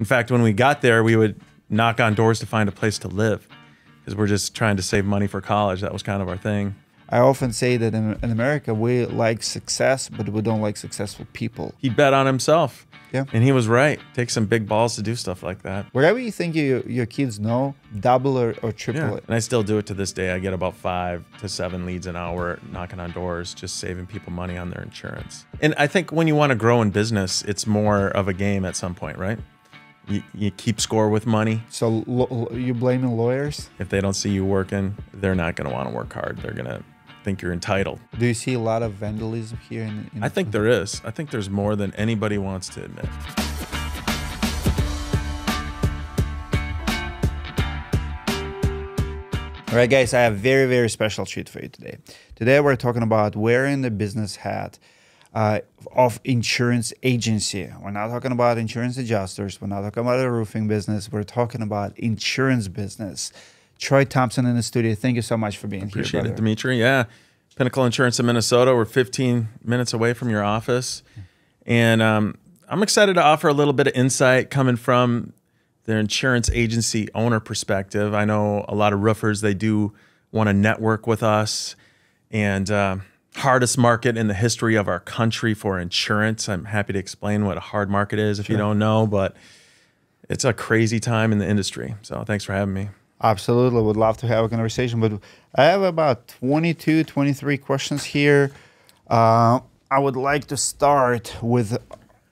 In fact, when we got there, we would knock on doors to find a place to live because we're just trying to save money for college. That was kind of our thing. I often say that in, in America we like success, but we don't like successful people. He bet on himself. Yeah. And he was right. Take some big balls to do stuff like that. Whatever you think you, your kids know, double or, or triple Yeah. it. And I still do it to this day. I get about five to seven leads an hour knocking on doors, just saving people money on their insurance. And I think when you want to grow in business, it's more of a game at some point, right? You, you keep score with money. So lo- you blaming lawyers? If they don't see you working, they're not going to want to work hard. They're going to think you're entitled. Do you see a lot of vandalism here? In, in I think there is. I think there's more than anybody wants to admit. All right, guys, I have a very, very special treat for you today. Today, we're talking about wearing the business hat uh, of insurance agency. We're not talking about insurance adjusters. We're not talking about a roofing business. We're talking about insurance business. Troy Thompson in the studio. Thank you so much for being Appreciate here, Appreciate it. Dmitry. Yeah. Pinnacle Insurance in Minnesota. We're 15 minutes away from your office. And um, I'm excited to offer a little bit of insight coming from the insurance agency owner perspective. I know a lot of roofers, they do want to network with us. And uh, hardest market in the history of our country for insurance. I'm happy to explain what a hard market is if you don't know, but it's a crazy time in the industry. So thanks for having me. Absolutely. Would love to have a conversation. But I have about 22, 23 questions here. Uh, I would like to start with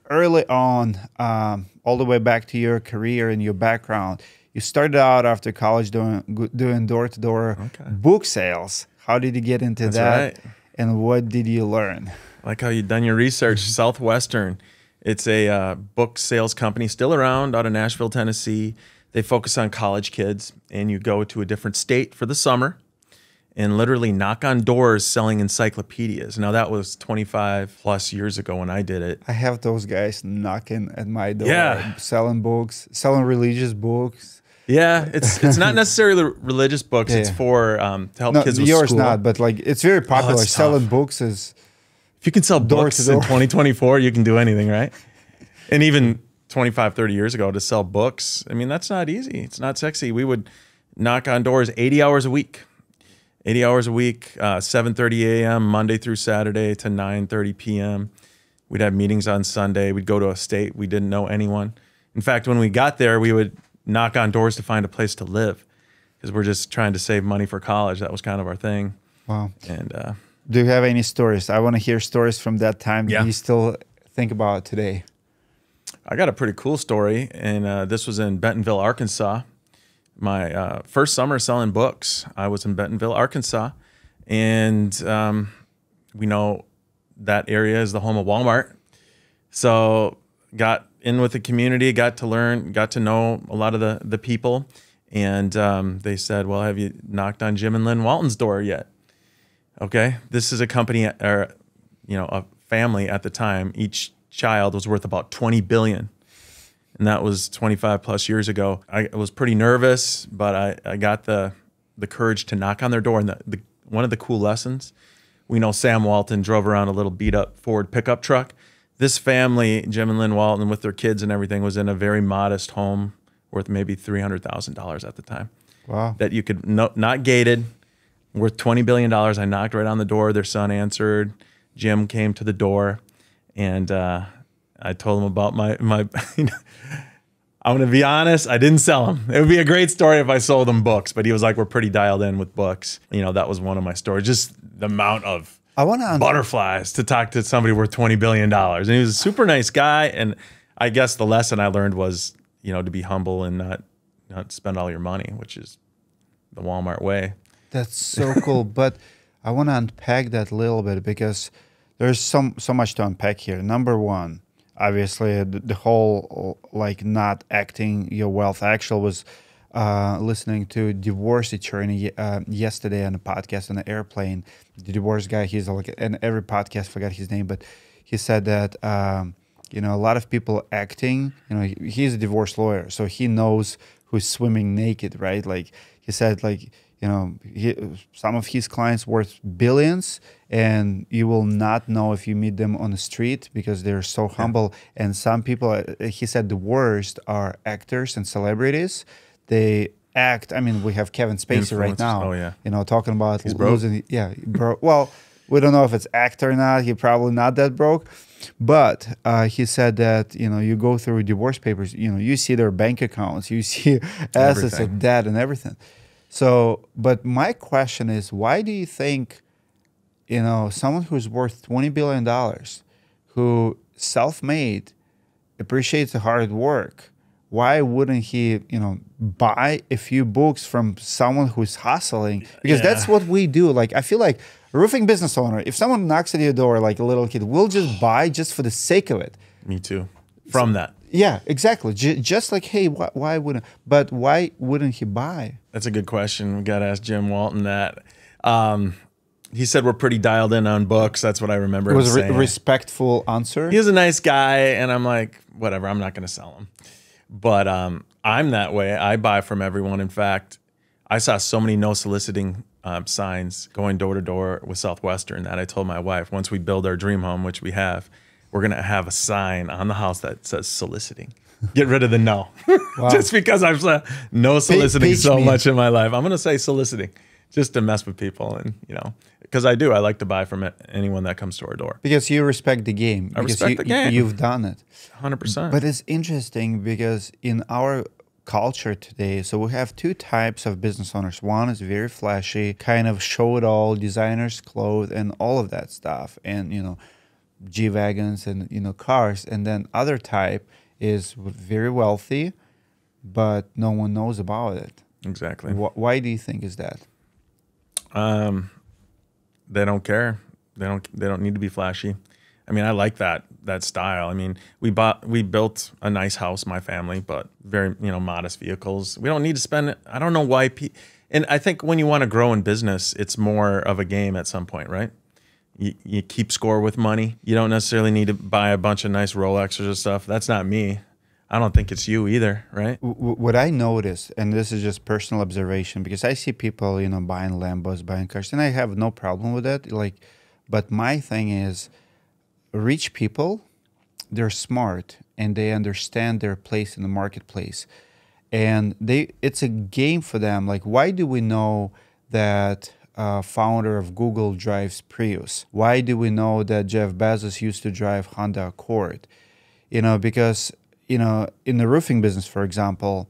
early on, um, all the way back to your career and your background. You started out after college doing doing door to door book sales. How did you get into That's that? right. And what did you learn? like how you've done your research. Southwestern, it's a uh, book sales company still around out of Nashville, Tennessee. They focus on college kids, and you go to a different state for the summer and literally knock on doors selling encyclopedias. Now, that was 25 plus years ago when I did it. I have those guys knocking at my door, Yeah. selling books, selling religious books. Yeah, it's it's not necessarily religious books. It's for um, to help No, kids with yours school. not, but like it's very popular. it's selling tough. books is If you can sell books in 2024, you can do anything, right? And even 25, 30 years ago to sell books, I mean, that's not easy. It's not sexy. We would knock on doors 80 hours a week. 80 hours a week, uh, 7.30 a.m. Monday through Saturday to 9.30 p.m. We'd have meetings on Sunday. We'd go to a state. We didn't know anyone. In fact, when we got there, we would knock on doors to find a place to live because we're just trying to save money for college. That was kind of our thing. wow. And uh, Do you have any stories? I want to hear stories from that time that Yeah. you still think about today. I got a pretty cool story, and uh, this was in Bentonville, Arkansas. My uh, first summer selling books, I was in Bentonville, Arkansas, and um, we know that area is the home of Walmart. So got in with the community, got to learn, got to know a lot of the the people, and um, they said, "Well, have you knocked on Jim and Lynn Walton's door yet?" Okay, this is a company or you know a family at the time. Each child was worth about twenty billion, and that was twenty five plus years ago. I was pretty nervous, but I, I got the the courage to knock on their door. And the, the one of the cool lessons, we know Sam Walton drove around a little beat up Ford pickup truck. This family, Jim and Lynn Walton, with their kids and everything, was in a very modest home worth maybe three hundred thousand dollars at the time Wow. that you could no, not gated, worth twenty billion dollars. I knocked right on the door. Their son answered. Jim came to the door, and uh, I told him about my my. I'm gonna be honest. I didn't sell him. It would be a great story if I sold him books, but he was like, "We're pretty dialed in with books." You know, that was one of my stories. Just the amount of I want to butterflies to talk to somebody worth twenty billion dollars, and he was a super nice guy. And I guess the lesson I learned was, you know, to be humble and not not spend all your money, which is the Walmart way. That's so cool. But I want to unpack that a little bit because there's some so much to unpack here. Number one, obviously, the, the whole like not acting your wealth. I actually was uh, listening to divorce attorney uh, yesterday on a podcast on the airplane. The divorce guy, he's like, and every podcast forgot his name, but he said that. Um, you know, a lot of people acting. You know, he- he's a divorce lawyer, so he knows who's swimming naked, right? Like he said, like you know, he, some of his clients worth billions, and you will not know if you meet them on the street because they're so humble. And some people, uh, he said, the worst are actors and celebrities. They act. I mean, we have Kevin Spacey right now. Oh, yeah. You know, talking about He's broke. losing. Yeah, bro. Well, we don't know if it's actor or not. He probably not that broke. But uh, he said that you know you go through divorce papers, you know you see their bank accounts, you see assets Everything. of debt and everything. So, but my question is, why do you think, you know, someone who's worth twenty billion dollars, who self-made, appreciates the hard work, why wouldn't he, you know, buy a few books from someone who's hustling? Because that's what we do. Like, I feel like a roofing business owner, if someone knocks at your door like a little kid, we'll just buy just for the sake of it. Me too. From that. Yeah, exactly. J- just like, hey, why, why wouldn't? But why wouldn't he buy? That's a good question. We got to ask Jim Walton that. Um, he said we're pretty dialed in on books. That's what I remember. It was a re- respectful answer. he was a nice guy, and I'm like, whatever. I'm not going to sell him. But um, I'm that way. I buy from everyone. In fact, I saw so many no soliciting um, signs going door to door with Southwestern that I told my wife once we build our dream home, which we have, we're going to have a sign on the house that says soliciting. Get rid of the no. just because I've said no soliciting peach so me. much in my life. I'm going to say soliciting just to mess with people. And, you know, because I do. I like to buy from anyone that comes to our door. because you respect the game. I because respect you, the game. You've done it. 100%. But it's interesting because in our culture today, so we have two types of business owners. One is very flashy, kind of show it all, designers, clothes, and all of that stuff, and you know, G wagons and you know cars. And then other type is very wealthy, but no one knows about it. exactly. Wh- why do you think is that? Um, they don't care. They don't. They don't need to be flashy. I mean, I like that that style. I mean, we bought, we built a nice house, my family, but very you know modest vehicles. We don't need to spend. I don't know why. Pe- and I think when you want to grow in business, it's more of a game at some point, right? You, you keep score with money. You don't necessarily need to buy a bunch of nice Rolexes or stuff. That's not me. I don't think it's you either, right? What I notice, and this is just personal observation, because I see people, you know, buying Lambos, buying cars, and I have no problem with that. Like, but my thing is, rich people, they're smart and they understand their place in the marketplace, and they, it's a game for them. Like, why do we know that? Uh, founder of Google drives Prius. Why do we know that Jeff Bezos used to drive Honda Accord? you know because you know in the roofing business for example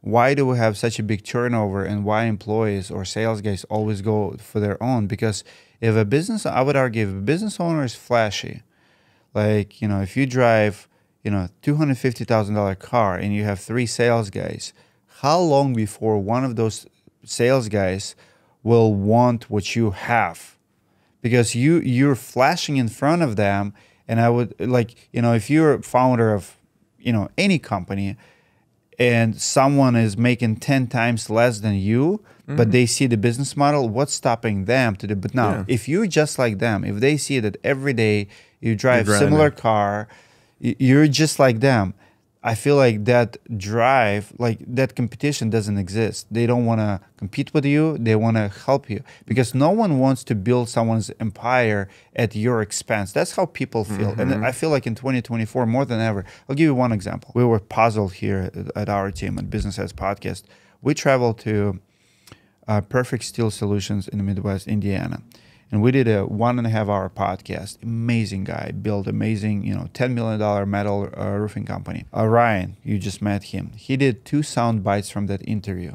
why do we have such a big turnover and why employees or sales guys always go for their own? Because if a business i would argue if a business owner is flashy like you know if you drive you know $250000 car and you have three sales guys how long before one of those sales guys will want what you have? Because you you're flashing in front of them and i would like you know if you're a founder of you know any company and someone is making 10 times less than you but mm-hmm. they see the business model what's stopping them to do but now Yeah. if you're just like them if they see that every day you drive similar car you're just like them i feel like that drive like that competition doesn't exist. They don't want to compete with you they want to help you. Because no one wants to build someone's empire at your expense. That's how people feel. And i feel like in 2024 more than ever i'll give you one example. We were puzzled here at- at our team at Business Hats podcast. We traveled to uh, Perfect Steel Solutions in the Midwest, Indiana. And we did a one and a half hour podcast. Amazing guy, built amazing, you know, $10 million metal uh, roofing company. Uh, Ryan, you just met him. He did two sound bites from that interview.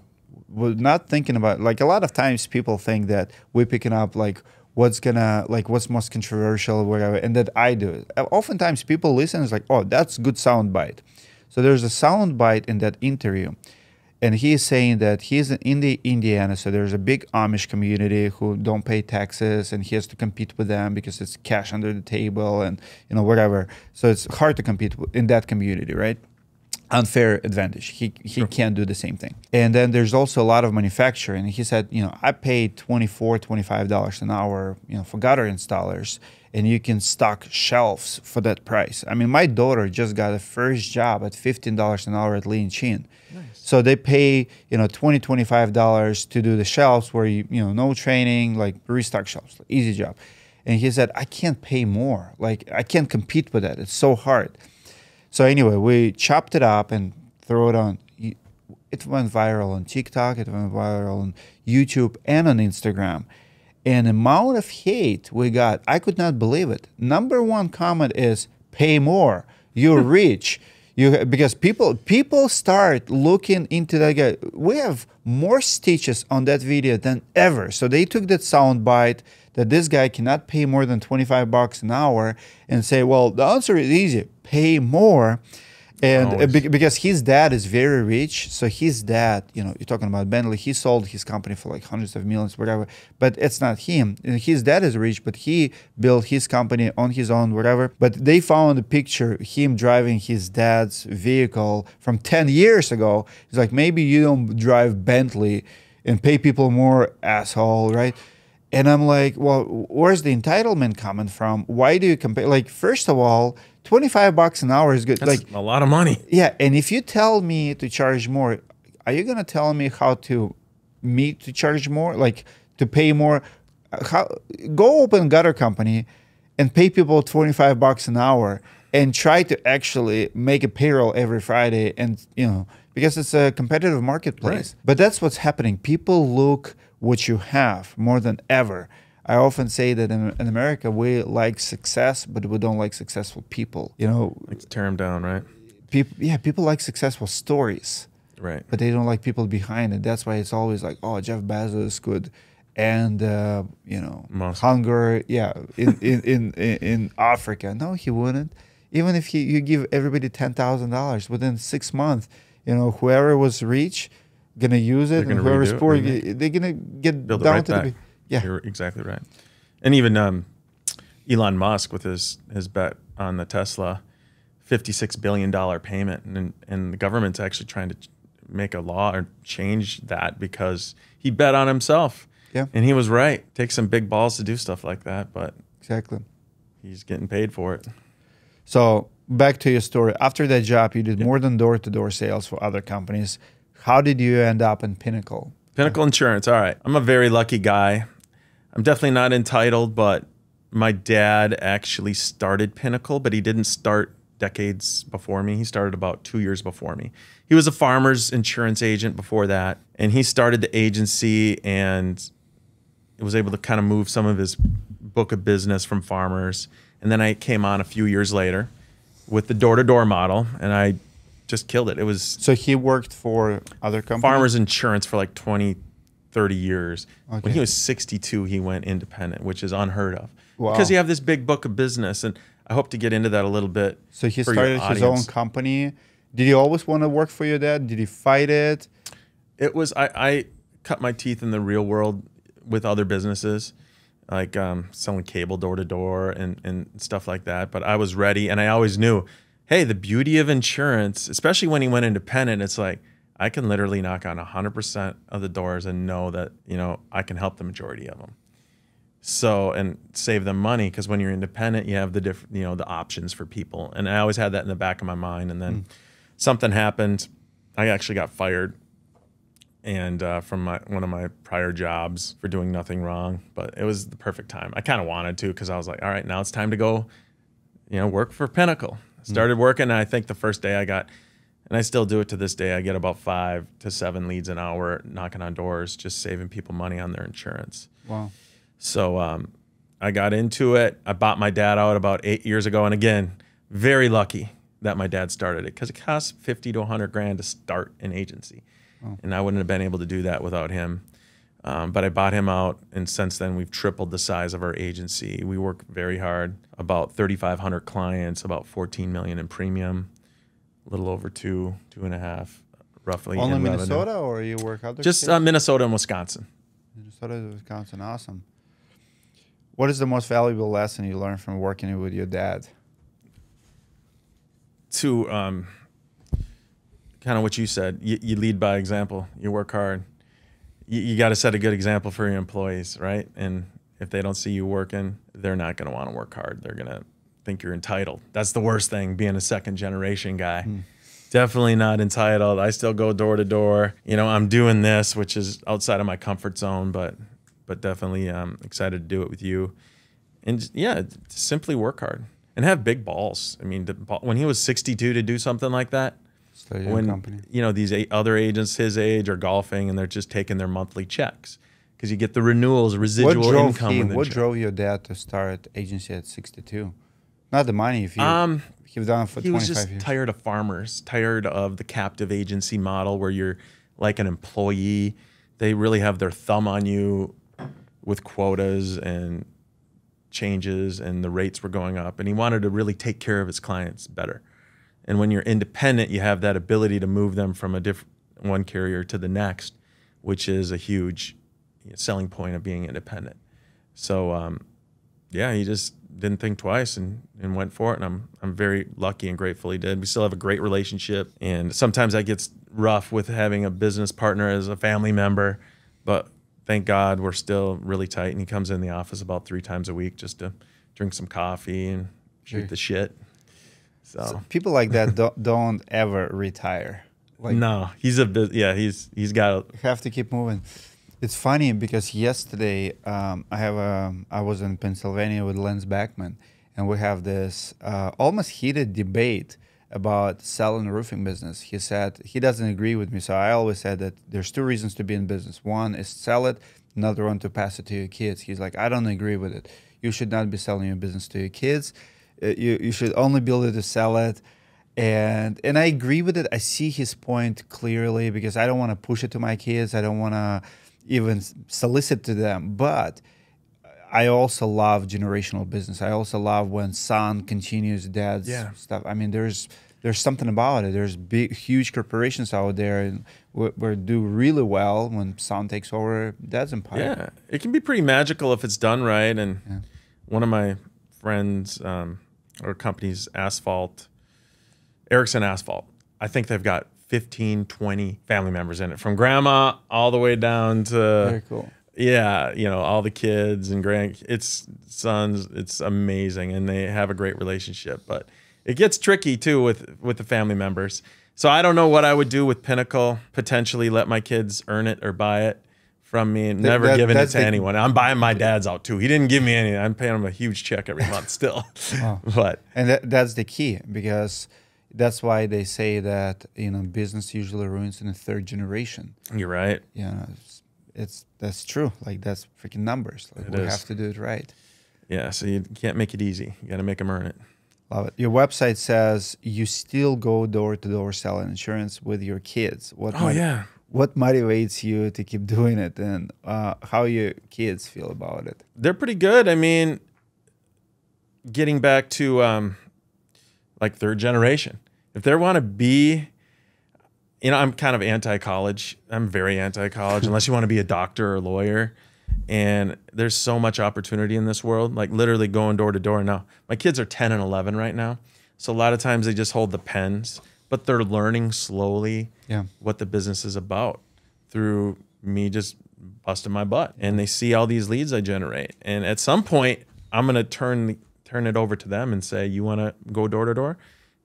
We're not thinking about, like a lot of times people think that we're picking up like what's gonna, like what's most controversial, whatever, and that I do. Uh, Oftentimes people listen, it's like, oh, that's good sound bite. So there's a sound bite in that interview and he is saying that he's in the Indiana, so there's a big Amish community who don't pay taxes, and he has to compete with them because it's cash under the table and you know whatever. So it's hard to compete in that community, right? Unfair advantage. He he can't do the same thing. And then there's also a lot of manufacturing. He said, you know, I paid 24 $25 an hour, you know, for gutter installers and you can stock shelves for that price. I mean, my daughter just got a first job at $15 an hour at Leeann Chin. Nice. So they pay, you know, 20 $25 to do the shelves where you, you know, no training, like restock shelves, easy job. And he said, I can't pay more. Like I can't compete with that. It's so hard. So anyway, we chopped it up and threw it on. It went viral on TikTok. It went viral on YouTube and on Instagram. And amount of hate we got, I could not believe it. Number one comment is pay more. You're rich. You because people people start looking into that guy. We have more stitches on that video than ever. So they took that sound bite that this guy cannot pay more than 25 bucks an hour and say, well, the answer is easy pay more. And uh, because his dad is very rich so his dad you know you're talking about bentley he sold his company for like hundreds of millions whatever but it's not him. His dad is rich but he built his company on his own whatever. But they found a picture him driving his dad's vehicle from 10 years ago. He's like maybe you don't drive bentley and pay people more asshole right and i'm like well where's the entitlement coming from why do you compare like first of all 25 bucks an hour is good. That's like a lot of money. Yeah, and if you tell me to charge more, are you gonna tell me how to me to charge more, like to pay more? How go open gutter company and pay people 25 bucks an hour and try to actually make a payroll every Friday and you know because it's a competitive marketplace. Right. But that's what's happening. People look what you have more than ever. I often say that in, in, America we like success, but we don't like successful people. You know, like tear them down, right? People, yeah, people like successful stories, right? But they don't like people behind it. That's why it's always like, oh, Jeff Bezos could, and uh, you know, hunger, yeah, in, in, in in Africa. No, he wouldn't. Even if he, you give everybody ten thousand dollars within six months, you know, whoever was rich, gonna use it, and whoever's poor, they're gonna get Build down right to back. the yeah, you're exactly right. And even um, Elon Musk with his his bet on the Tesla, fifty six billion dollar payment, and and the government's actually trying to make a law or change that because he bet on himself. Yeah, and he was right. Takes some big balls to do stuff like that, but exactly, he's getting paid for it. So back to your story. After that job, you did yeah. more than door to door sales for other companies. How did you end up in Pinnacle? Pinnacle Insurance. All right. I'm a very lucky guy. I'm definitely not entitled, but my dad actually started Pinnacle, but he didn't start decades before me. He started about two years before me. He was a farmer's insurance agent before that, and he started the agency and was able to kind of move some of his book of business from farmers. And then I came on a few years later with the door to door model, and I just killed it. It was so he worked for other companies, farmers insurance for like 20, 30 years. Okay. When he was 62, he went independent, which is unheard of. Wow. Because you have this big book of business. And I hope to get into that a little bit. So he started his own company. Did he always want to work for your dad? Did he fight it? It was, I, I cut my teeth in the real world with other businesses, like um, selling cable door to door and, and stuff like that. But I was ready. And I always knew, hey, the beauty of insurance, especially when he went independent, it's like, I can literally knock on 100% of the doors and know that, you know, I can help the majority of them. So, and save them money because when you're independent, you have the different, you know, the options for people. And I always had that in the back of my mind. And then mm. something happened. I actually got fired and uh, from my one of my prior jobs for doing nothing wrong. But it was the perfect time. I kind of wanted to because I was like, all right, now it's time to go, you know, work for Pinnacle. Mm. Started working. And I think the first day I got and I still do it to this day. I get about five to seven leads an hour knocking on doors, just saving people money on their insurance. Wow. So um, I got into it. I bought my dad out about eight years ago. And again, very lucky that my dad started it because it costs 50 to 100 grand to start an agency. Oh. And I wouldn't have been able to do that without him. Um, but I bought him out, and since then we've tripled the size of our agency. We work very hard. About 3,500 clients, about 14 million in premium a little over two, two and a half, roughly. Only in Minnesota, revenue. or you work other? Just uh, Minnesota and Wisconsin. Minnesota and Wisconsin, awesome. What is the most valuable lesson you learned from working with your dad? To um, kind of what you said. You, you lead by example. You work hard. You, you got to set a good example for your employees, right? And if they don't see you working, they're not going to want to work hard. They're going to think you're entitled. That's the worst thing being a second generation guy. Mm. Definitely not entitled. I still go door to door. You know, I'm doing this, which is outside of my comfort zone, but but definitely um, excited to do it with you. And yeah, simply work hard and have big balls. I mean, when he was 62 to do something like that, when company. you know these other agents his age are golfing and they're just taking their monthly checks because you get the renewals, residual what income. He, what check. drove your dad to start agency at 62? Not the money. If you um, he done for he was just years. tired of farmers, tired of the captive agency model where you're like an employee. They really have their thumb on you with quotas and changes, and the rates were going up. And he wanted to really take care of his clients better. And when you're independent, you have that ability to move them from a different one carrier to the next, which is a huge selling point of being independent. So, um, yeah, he just didn't think twice and, and went for it. And I'm, I'm very lucky and grateful he did. We still have a great relationship. And sometimes that gets rough with having a business partner as a family member. But thank God we're still really tight. And he comes in the office about three times a week just to drink some coffee and shoot the shit. So. so, people like that don't, don't ever retire. Like, no, he's a bit. Yeah, he's he's got. You have to keep moving. It's funny because yesterday um, I have a, I was in Pennsylvania with Lance Backman, and we have this uh, almost heated debate about selling a roofing business. He said he doesn't agree with me, so I always said that there's two reasons to be in business. One is sell it, another one to pass it to your kids. He's like, I don't agree with it. You should not be selling your business to your kids. Uh, you you should only build it to sell it. And and I agree with it. I see his point clearly because I don't want to push it to my kids. I don't want to even solicit to them. But I also love generational business. I also love when son continues dad's yeah. stuff. I mean, there's there's something about it. There's big, huge corporations out there and where do really well when son takes over dad's empire. Yeah, it can be pretty magical if it's done right. And yeah. one of my friends um, or companies, Asphalt, Erickson Asphalt, I think they've got 15, 20 family members in it, from grandma all the way down to very cool. Yeah, you know, all the kids and grand it's sons. It's amazing, and they have a great relationship. But it gets tricky too with with the family members. So I don't know what I would do with Pinnacle. Potentially let my kids earn it or buy it from me, and never that, giving it to the, anyone. I'm buying my dad's out too. He didn't give me any. I'm paying him a huge check every month still. Wow. but and that, that's the key because that's why they say that you know business usually ruins in the third generation. You're right. Yeah, it's, it's that's true. Like that's freaking numbers. Like it we is. have to do it right. Yeah, so you can't make it easy. You got to make them earn it. Love it. Your website says you still go door to door selling insurance with your kids. What? Oh yeah. What motivates you to keep doing it, and uh, how your kids feel about it? They're pretty good. I mean, getting back to um, like third generation. If they want to be, you know, I'm kind of anti-college. I'm very anti-college unless you want to be a doctor or a lawyer. And there's so much opportunity in this world, like literally going door to door. Now, my kids are 10 and 11 right now. So a lot of times they just hold the pens, but they're learning slowly yeah. what the business is about through me just busting my butt. And they see all these leads I generate. And at some point, I'm going to turn turn it over to them and say, "You want to go door to door?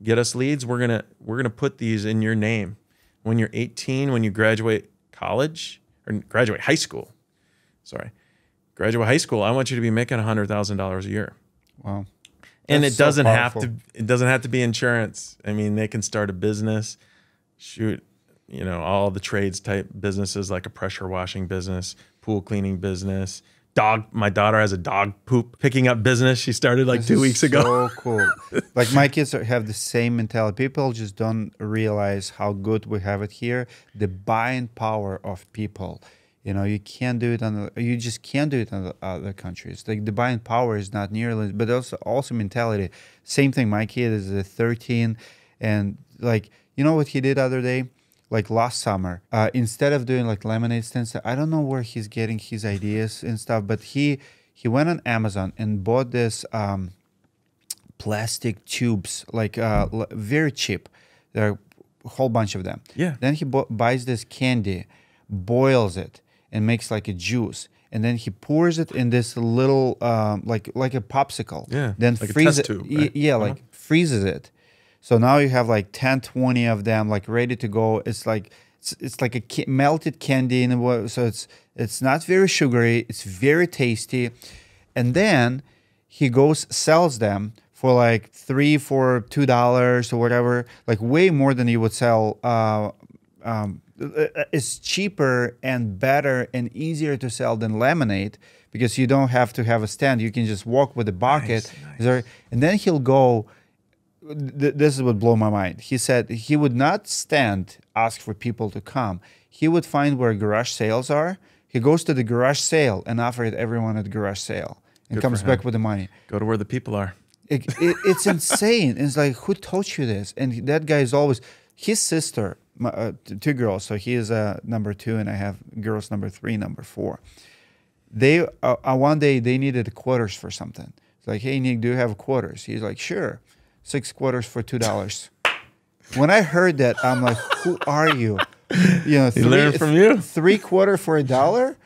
Get us leads. We're gonna we're gonna put these in your name when you're 18, when you graduate college or graduate high school. Sorry, graduate high school. I want you to be making hundred thousand dollars a year. Wow." And it doesn't so have to it doesn't have to be insurance. I mean they can start a business shoot you know all the trades type businesses like a pressure washing business pool cleaning business. Dog my daughter has a dog poop picking up business she started like this two weeks ago. so cool. Like my kids have the same mentality. People just don't realize how good we have it here. The buying power of people you know you can't do it on the, you just can't do it in other countries like the buying power is not nearly but also also mentality same thing my kid is a 13 and like you know what he did other day like last summer uh, instead of doing like lemonade stands i don't know where he's getting his ideas and stuff but he he went on amazon and bought this um, plastic tubes like uh, very cheap they're a whole bunch of them. Yeah. Then he bu- buys this candy, boils it, and makes like a juice. And then he pours it in this little, um, like like a popsicle. Yeah, Then like freezes it. tube, right? Yeah, Uh-huh. like freezes it. So now you have like 10, 20 of them, like ready to go. It's like it's, it's like a melted candy in a way. So it's it's not very sugary. It's very tasty. And then he goes sells them for like three for two dollars or whatever, like way more than you would sell. Uh, um, Uh, it's cheaper and better and easier to sell than lemonade because you don't have to have a stand. You can just walk with a bucket, Nice, There- and then he'll go th- this is what blew my mind. He said he would not stand ask for people to come. He would find where garage sales are. He goes to the garage sale and offer it everyone at the garage sale and Good comes back with the money. Go to where the people are. It, it, it's insane. It's like who taught you this? And that guy is always his sister, my, uh, two girls. So he is uh, number two, and I have girls number three, number four. They uh, uh, one day they needed quarters for something. It's like, hey Nick, do you have quarters? He's like, sure, six quarters for two dollars. when I heard that, I'm like, who are you? You know, learned from you. Three quarter for a dollar.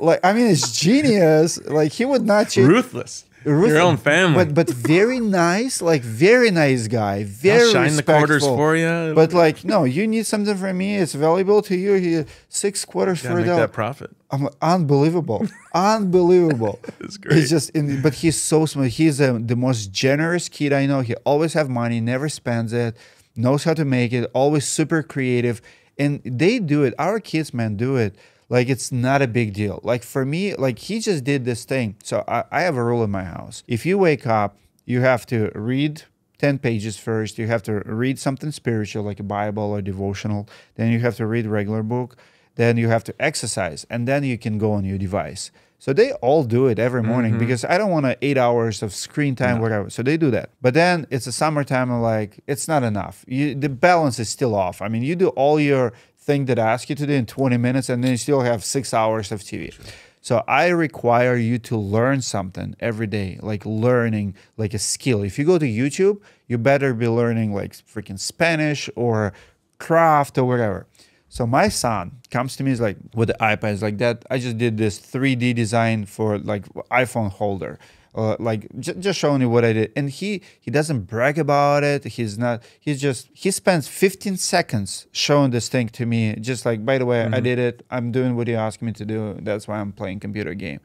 Like I mean, it's genius. Like he would not change Ruthless. Ruth- Your own family. But but very nice, like very nice guy, very I'll shine the quarters for you. But like, no, you need something from me. It's valuable to you. He six quarters for a dollar. that profit. I'm like, unbelievable, unbelievable. It's great. He's just, in, but he's so smart. He's uh, the most generous kid I know. He always have money, never spends it, knows how to make it, always super creative, and they do it. Our kids, man, do it. Like it's not a big deal. Like for me, like he just did this thing. So I, I have a rule in my house. If you wake up, you have to read 10 pages first. You have to read something spiritual like a Bible or devotional. Then you have to read regular book. Then you have to exercise. And then you can go on your device. So they all do it every morning mm-hmm. because I don't want to eight hours of screen time, whatever. So they do that. But then it's a summertime and like it's not enough. You, the balance is still off. I mean, you do all your thing that I ask you to do in 20 minutes and then you still have six hours of TV. So I require you to learn something every day, like learning like a skill. If you go to YouTube, you better be learning like freaking Spanish or craft or whatever. So my son comes to me is like with the iPad, like that. I just did this 3D design for like iPhone holder, uh, like j- just showing you what I did. And he he doesn't brag about it. He's not. He's just he spends 15 seconds showing this thing to me. Just like by the way, I did it. I'm doing what you asked me to do. That's why I'm playing computer game.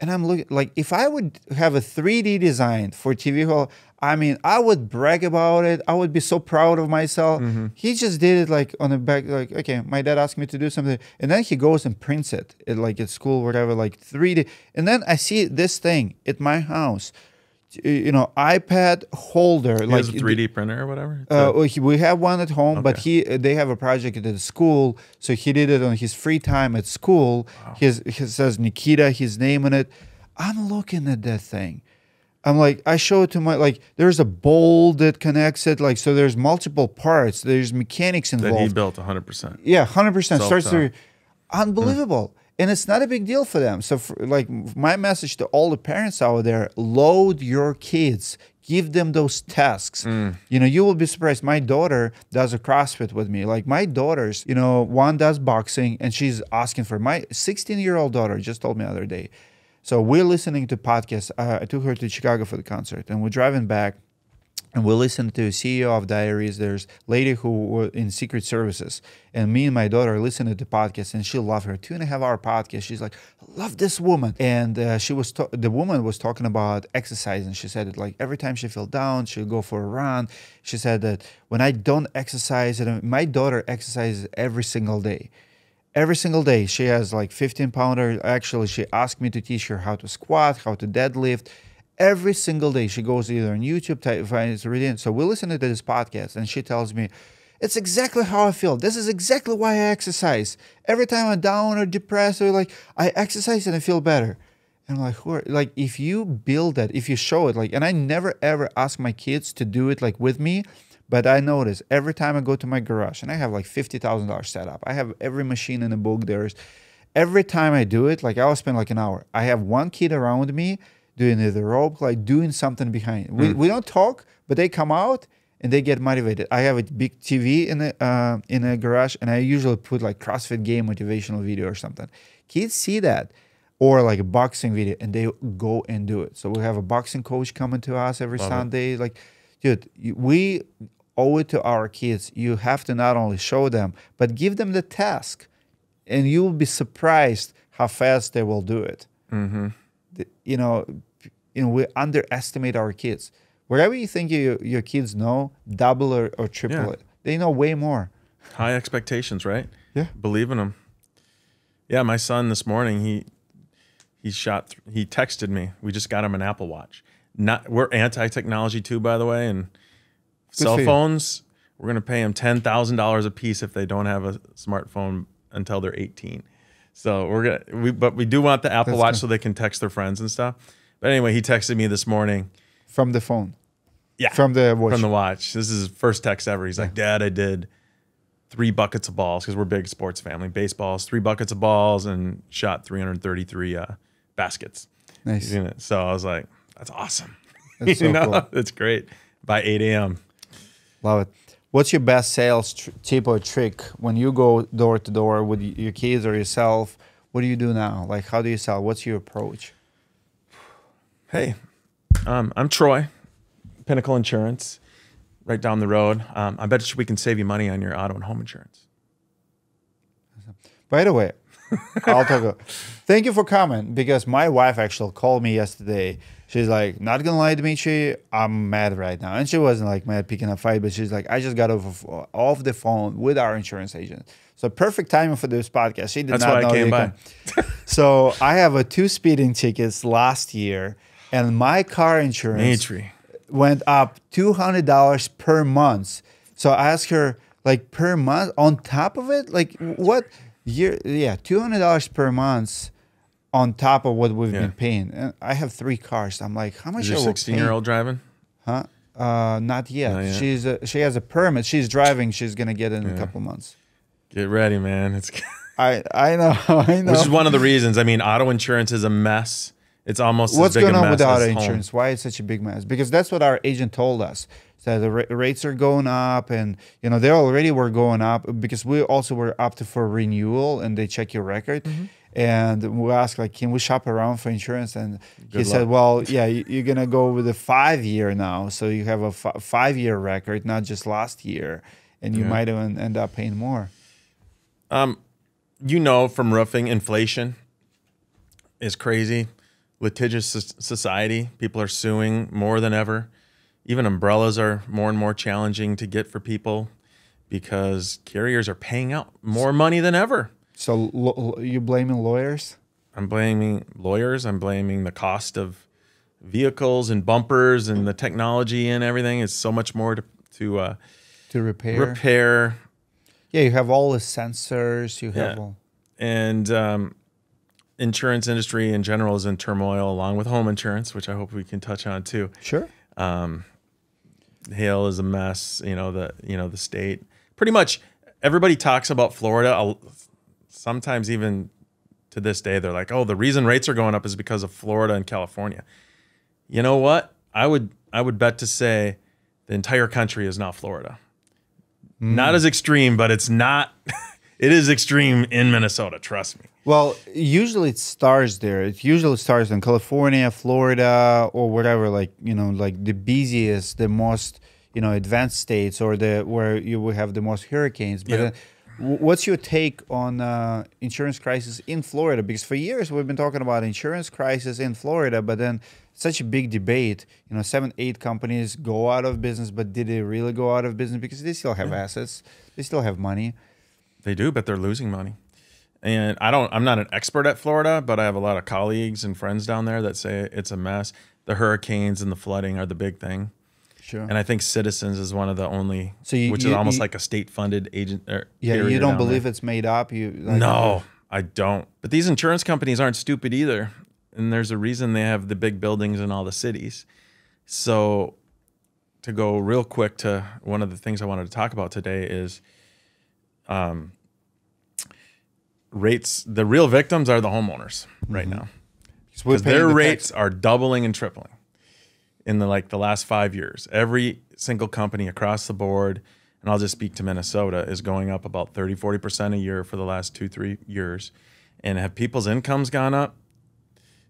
And I'm looking like if I would have a 3D design for TV hall, I mean, I would brag about it. I would be so proud of myself. He just did it like on the back, like okay, my dad asked me to do something, and then he goes and prints it, it like at school, whatever, like 3D. And then I see this thing at my house, you know, iPad holder, He like has a 3D printer or whatever. Uh, a- well, he, we have one at home, but he they have a project at the school, so he did it on his free time at school. His he says Nikita, his name on it. I'm looking at that thing. I'm like, I show it to my like. There's a bowl that connects it, like so. There's multiple parts. There's mechanics involved. that he built 100%. Yeah, hundred percent starts to unbelievable, and it's not a big deal for them. So, for, like my message to all the parents out there: load your kids, give them those tasks. Mm. You know, you will be surprised. My daughter does a CrossFit with me. Like my daughters, you know, one does boxing, and she's asking for my 16 year old daughter just told me the other day. So we're listening to podcasts. Uh, I took her to Chicago for the concert, and we're driving back and we listened to CEO of Diaries. There's lady who was in Secret Services, and me and my daughter listened to the podcast, and she loved her two and a half hour podcast. She's like, "Love this woman," and uh, she was the woman was talking about exercise, and she said that like every time she feel down, she'll go for a run. She said that when I don't exercise, and my daughter exercises every single day every single day she has like 15 pounder. Actually she asked me to teach her how to squat how to deadlift. Every single day she goes either on youtube type finds reading so we listen to this podcast and she tells me it's exactly how i feel. This is exactly why i exercise. Every time i'm down or depressed or like i exercise and i feel better. And I'm like, who are, like, if you build that, if you show it, like, and I never ever ask my kids to do it like with me, but I notice every time I go to my garage and I have like fifty thousand dollars set up. I have every machine in the book. There's every time I do it, like I will spend like an hour. I have one kid around me doing the rope, like doing something behind. We we don't talk, but they come out and they get motivated. I have a big TV in the uh, in a garage, and I usually put like CrossFit game motivational video or something. Kids see that, or like a boxing video, and they go and do it. So we have a boxing coach coming to us every Love it. Sunday. Like, dude, we owe it to our kids. You have to not only show them, but give them the task, and you will be surprised how fast they will do it Mm-hmm. the- you know, you know, we underestimate our kids. Wherever you think you, your kids know, double or, or triple Yeah. it. They know way more. High expectations, right? Yeah. Believe in them. Yeah, my son this morning he he shot. Th- he texted me. We just got him an Apple Watch. Not we're anti technology too, by the way, and cell phones. We're gonna pay them ten thousand dollars a piece if they don't have a smartphone until they're eighteen. So we're gonna we but we do want the Apple That's Watch good. so they can text their friends and stuff. But anyway, he texted me this morning. From the phone. Yeah, From the watch. from the watch. This is his first text ever. He's like, Dad, I did three buckets of balls because we're big sports family. Baseballs, three buckets of balls, and shot 333 uh, baskets. nice. You know, So I was like, That's awesome. That's you so know, cool. it's great. By 8 a.m. Love it. What's your best sales tip or trick when you go door to door with your kids or yourself? What do you do now? Like, how do you sell? What's your approach? Hey, um, I'm Troy, Pinnacle Insurance, right down the road. Um, I bet we can save you money on your auto and home insurance. By the way, I'll talk. About, thank you for coming because my wife actually called me yesterday. She's like, not gonna lie, Dmitry, I'm mad right now, and she wasn't like mad picking a fight, but she's like, I just got off of, off the phone with our insurance agent. So perfect timing for this podcast. She did That's not why I came by. so I have a two speeding tickets last year, and my car insurance Dmitry. went up two hundred dollars per month. So I asked her, like per month on top of it, like what year? Yeah, two hundred dollars per month on top of what we've Yeah. been paying. And I have three cars. I'm like, how much? Is your I 16 year old driving? Huh? Uh, not yet. Not yet. She's a, she has a permit. She's driving. She's gonna get it in a couple months. Get ready, man. It's I I know. I know. which is one of the reasons. I mean, auto insurance is a mess. It's almost What's as big going on with auto home. insurance? Why it's such a big mess? Because that's what our agent told us. That the ra- rates are going up, and you know they already were going up because we also were up to for renewal, and they check your record. Mm-hmm. And we asked like, can we shop around for insurance? And he Good said, well, yeah, you- you're gonna go with a five year now, so you have a five year record, not just last year, and you Yeah. might even end up paying more. Um, you know, from roofing, inflation is crazy. Litigious society. People are suing more than ever. Even umbrellas are more and more challenging to get for people because carriers are paying out more money than ever. So lo- you blaming lawyers? I'm blaming lawyers. I'm blaming the cost of vehicles and bumpers and the technology and everything. It's so much more to to uh, To repair? repair Yeah, you have all the sensors. You have Yeah. all. and um, insurance industry in general is in turmoil along with home insurance which i hope we can touch on too Sure. um, hail is a mess you know the you know the state pretty much everybody talks about florida I'll- sometimes even to this day they're like oh the reason rates are going up is because of florida and california you know what i would i would bet to say the entire country is now florida hmm. not as extreme but it's not it is extreme in minnesota trust me Well, usually it starts there. It usually starts in California, Florida, or whatever. Like you know, like the busiest, the most you know advanced states, or the where you will have the most hurricanes. But Yeah. w- what's your take on uh, insurance crisis in Florida? Because for years we've been talking about insurance crisis in Florida, but then such a big debate. You know, seven, eight companies go out of business, but did they really go out of business? Because they still have assets, they still have money. They do, but they're losing money. And I don't I'm not an expert at Florida, but I have a lot of colleagues and friends down there that say it's a mess. The hurricanes and the flooding are the big thing. Sure. And I think Citizens is one of the only So you- which you- is almost you- like a state funded agent or yeah, you don't believe there. it's made up. You like, No, I don't. But these insurance companies aren't stupid either. And there's a reason they have the big buildings in all the cities. So to go real quick to one of the things I wanted to talk about today is um rates the real victims are the homeowners right now Because we're because their the rates are doubling and tripling in the like the last five years. Every single company across the board, and I'll just speak to Minnesota, is going up about 30, 40% a year for the last two, three years. And have people's incomes gone up,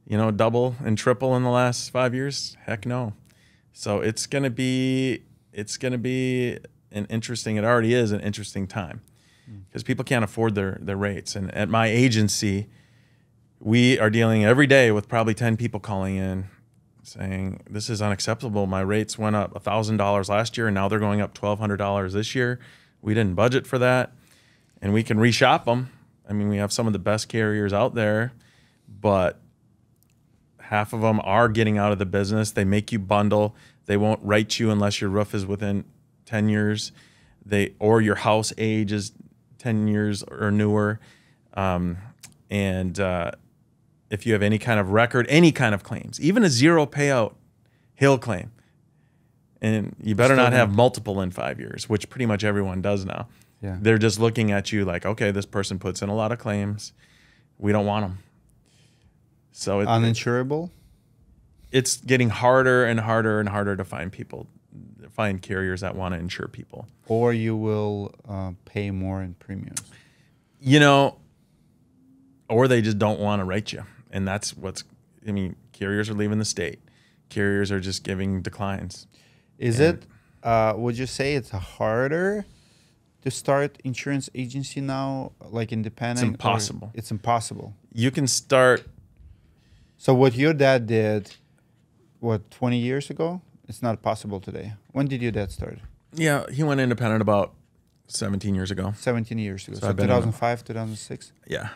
you know, double and triple in the last five years? Heck no. So it's gonna be it's gonna be an interesting, it already is an interesting time. Mm. Because people can't afford their their rates. And at my agency, we are dealing every day with probably 10 people calling in saying this is unacceptable. My rates went up $1000 last year and now they're going up $1200 this year. We didn't budget for that and we can reshop them i mean we have some of the best carriers out there but half of them are getting out of the business. They make you bundle. They won't write you unless your roof is within 10 years. They or your house age is 10 years or newer. Um, and uh, if you have any kind of record, any kind of claims, even a zero payout hill claim, and you better Still not have multiple in five years, which pretty much everyone does now. Yeah. They're just looking at you like, okay, this person puts in a lot of claims, we don't want them. So it, Uninsurable. it's getting harder and harder and harder to find people, find carriers that want to insure people. or you will uh, pay more in premiums. you know, or they just don't want to write you. And that's what's, I mean, carriers are leaving the state. Carriers are just giving declines. Is And- it? Uh, would you say it's harder to start insurance agency now, like independent? or- impossible. It's impossible. You can start, So what your dad did, what twenty years ago, it's not possible today. When did your dad start? yeah, he went independent about 17 years ago. Seventeen years ago. So So, I've been in a- 2005, 2006. Yeah.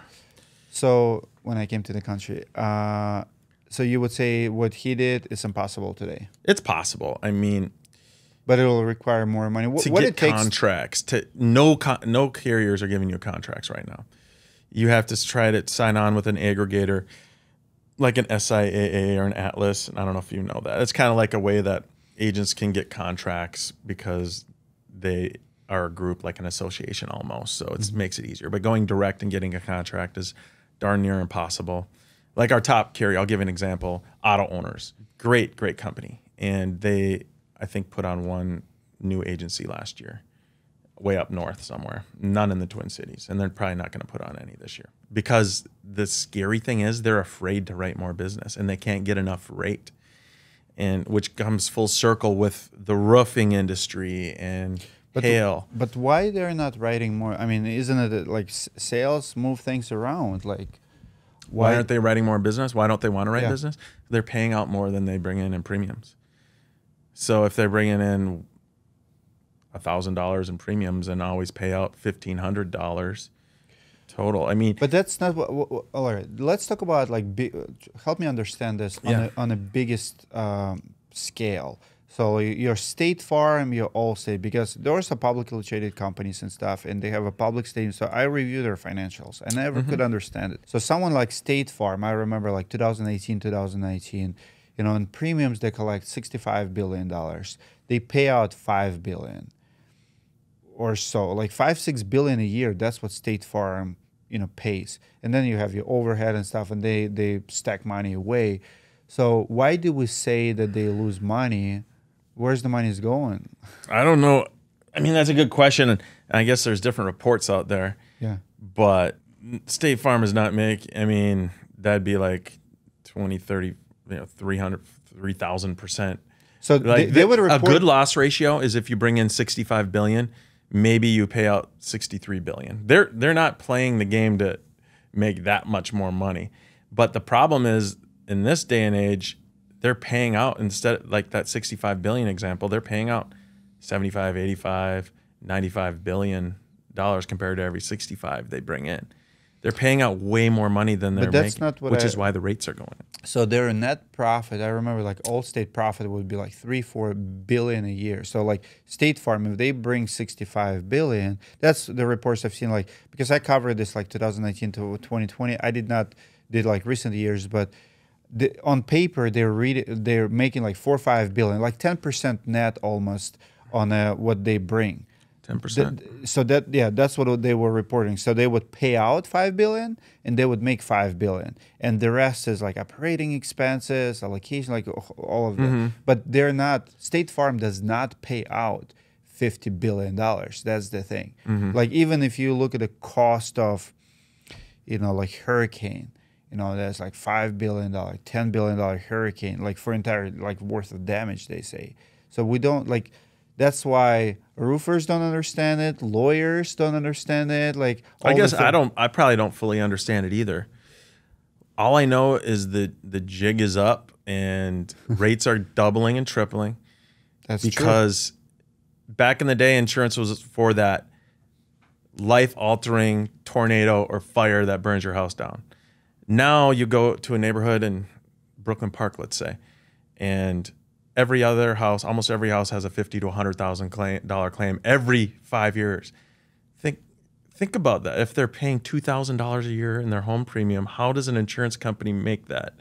So when I came to the country, uh, so you would say what he did is impossible today, It's possible. I mean, but it will require more money. What, to what get it takes? contracts, to no con, no carriers are giving you contracts right now. You have to try to sign on with an aggregator, like an SIAA or an Atlas. And I don't know if you know that. It's kind of like a way that agents can get contracts because they are a group like an association almost. So it makes it easier. But going direct and getting a contract is darn near impossible. Like our top carrier, I'll give an example. Auto owners, great, great company, and they I think put on one new agency last year, way up north somewhere. None in the Twin Cities, and they're probably not going to put on any this year because the scary thing is they're afraid to write more business and they can't get enough rate, and which comes full circle with the roofing industry and But- hail. But why they're not writing more? I mean, isn't it like sales move things around? Like, Why aren't they writing more business? Why don't they want to write Yeah. business? They're paying out more than they bring in in premiums. So if they're bringing in thousand dollars in premiums and always pay out fifteen hundred dollars total, I mean, But that's not what. what, what- all right, let's talk about like. Big, help me understand this on Yeah. a, on a biggest um, scale. So your State Farm, your Allstate, because those are publicly traded companies and stuff, and they have a public statement. So I review their financials. I never could mm-hmm. understand it. So someone like State Farm, I remember like 2018, 2019. You know, in premiums they collect 65 billion dollars. They pay out five billion or so, like five, six billion a year. That's what State Farm, you know, pays. And then you have your overhead and stuff, and they they stack money away. So why do we say that they lose money? Where's the money is going? I don't know. I mean, that's a good question, and I guess there's different reports out there. Yeah. but State Farm is not make. I mean, that'd be like 20, 30, you know, 300, 3,000 percent. So Like they, they would a good loss ratio is if you bring in 65 billion, maybe you pay out 63 billion. They're they're not playing the game to make that much more money. But the problem is in this day and age, they're paying out instead like that 65 billion example, they're paying out 75, 85, 95 billion dollars compared to every 65 they bring in. They're paying out way more money than they're that's making, not what which I- is why the rates are going up. So their net profit, I remember like Allstate profit would be like three, four billion a year. So like State Farm, if they bring 65 billion, that's the reports I've seen. Like because I covered this like 2019 to 2020, I did not did like recent years, but the, on paper they're read, they're making like four or five billion, like 10 percent net almost on uh, what they bring. ten percent. So that yeah, that's what they were reporting. So they would pay out five billion, and they would make five billion, and the rest is like operating expenses, allocation, like all of that. But they're not. State Farm does not pay out fifty billion dollars. That's the thing. Like even if you look at the cost of, you know, like hurricane. You know, there's like five billion dollar, ten billion dollar hurricane, like for entire like worth of damage. They say. So we don't like. That's why roofers don't understand it. Lawyers don't understand it. Like I guess I don't. I probably don't fully understand it either. All I know is that the jig is up and rates are doubling and tripling That's true. because back in the day, insurance was for that life altering tornado or fire that burns your house down. Now you go to a neighborhood in Brooklyn Park, let's say, and every other house, almost every house has a fifty to hundred thousand dollar claim every five years. Think think about that. If they're paying two thousand dollars a year in their home premium, how does an insurance company make that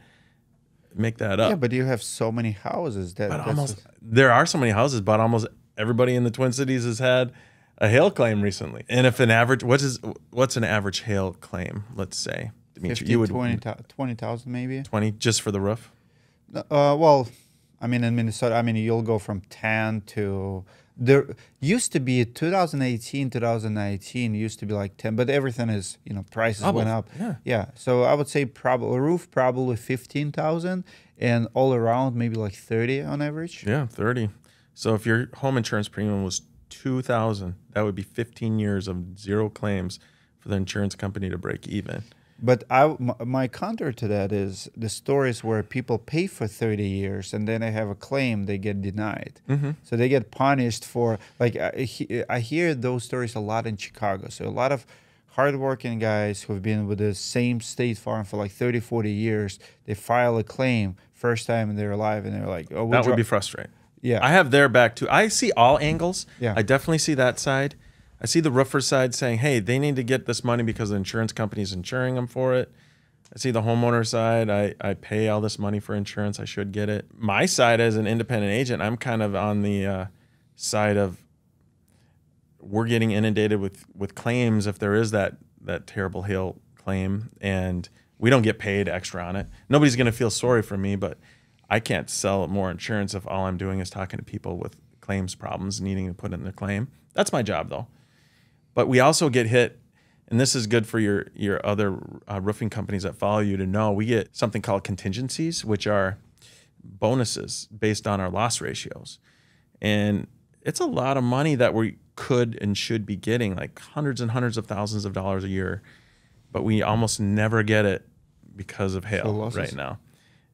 make that up? Yeah, but you have so many houses that But almost there are so many houses, but almost everybody in the Twin Cities has had a hail claim recently. And if an average, what is what's an average hail claim? Let's say, Dmitry, 50, you would 20 20,000 maybe. twenty just for the roof. Uh, well, I mean, in Minnesota, I mean, you'll go from 10 to there used to be 2018, 2019 used to be like 10, but everything is, you know, prices went up. yeah. Yeah. So I would say probably roof probably 15,000 and all around maybe like 30 on average. Yeah, thirty. So if your home insurance premium was two thousand, that would be fifteen years of zero claims for the insurance company to break even. But I, my counter to that is the stories where people pay for 30 years and then they have a claim, they get denied. Mm-hmm. So they get punished for, like, I, I hear those stories a lot in Chicago. So a lot of hardworking guys who've been with the same state farm for like 30, 40 years, they file a claim first time in their life and they're like, oh, we That would be frustrating. Yeah. I have their back too. I see all angles. Yeah. I definitely see that side. I see the roofer side saying, hey, they need to get this money because the insurance company's insuring them for it. I see the homeowner side. I, I pay all this money for insurance. I should get it. My side as an independent agent, I'm kind of on the uh, side of we're getting inundated with, with claims if there is that, that terrible hail claim and we don't get paid extra on it. Nobody's going to feel sorry for me, but I can't sell more insurance if all I'm doing is talking to people with claims problems needing to put in their claim. That's my job though. But we also get hit, and this is good for your your other uh, roofing companies that follow you to know. We get something called contingencies, which are bonuses based on our loss ratios, and it's a lot of money that we could and should be getting, like hundreds and hundreds of thousands of dollars a year, but we almost never get it because of hail right now,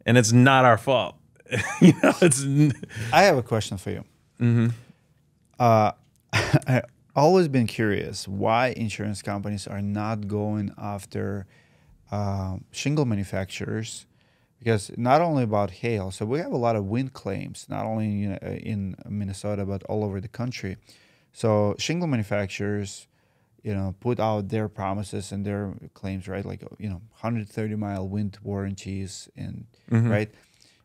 and it's not our fault. you know, it's n- I have a question for you. Mm-hmm. Uh, I always been curious why insurance companies are not going after uh, shingle manufacturers because not only about hail, so we have a lot of wind claims, not only in, uh, in Minnesota but all over the country. So shingle manufacturers, you know, put out their promises and their claims, right? Like you know, 130 mile wind warranties, and right,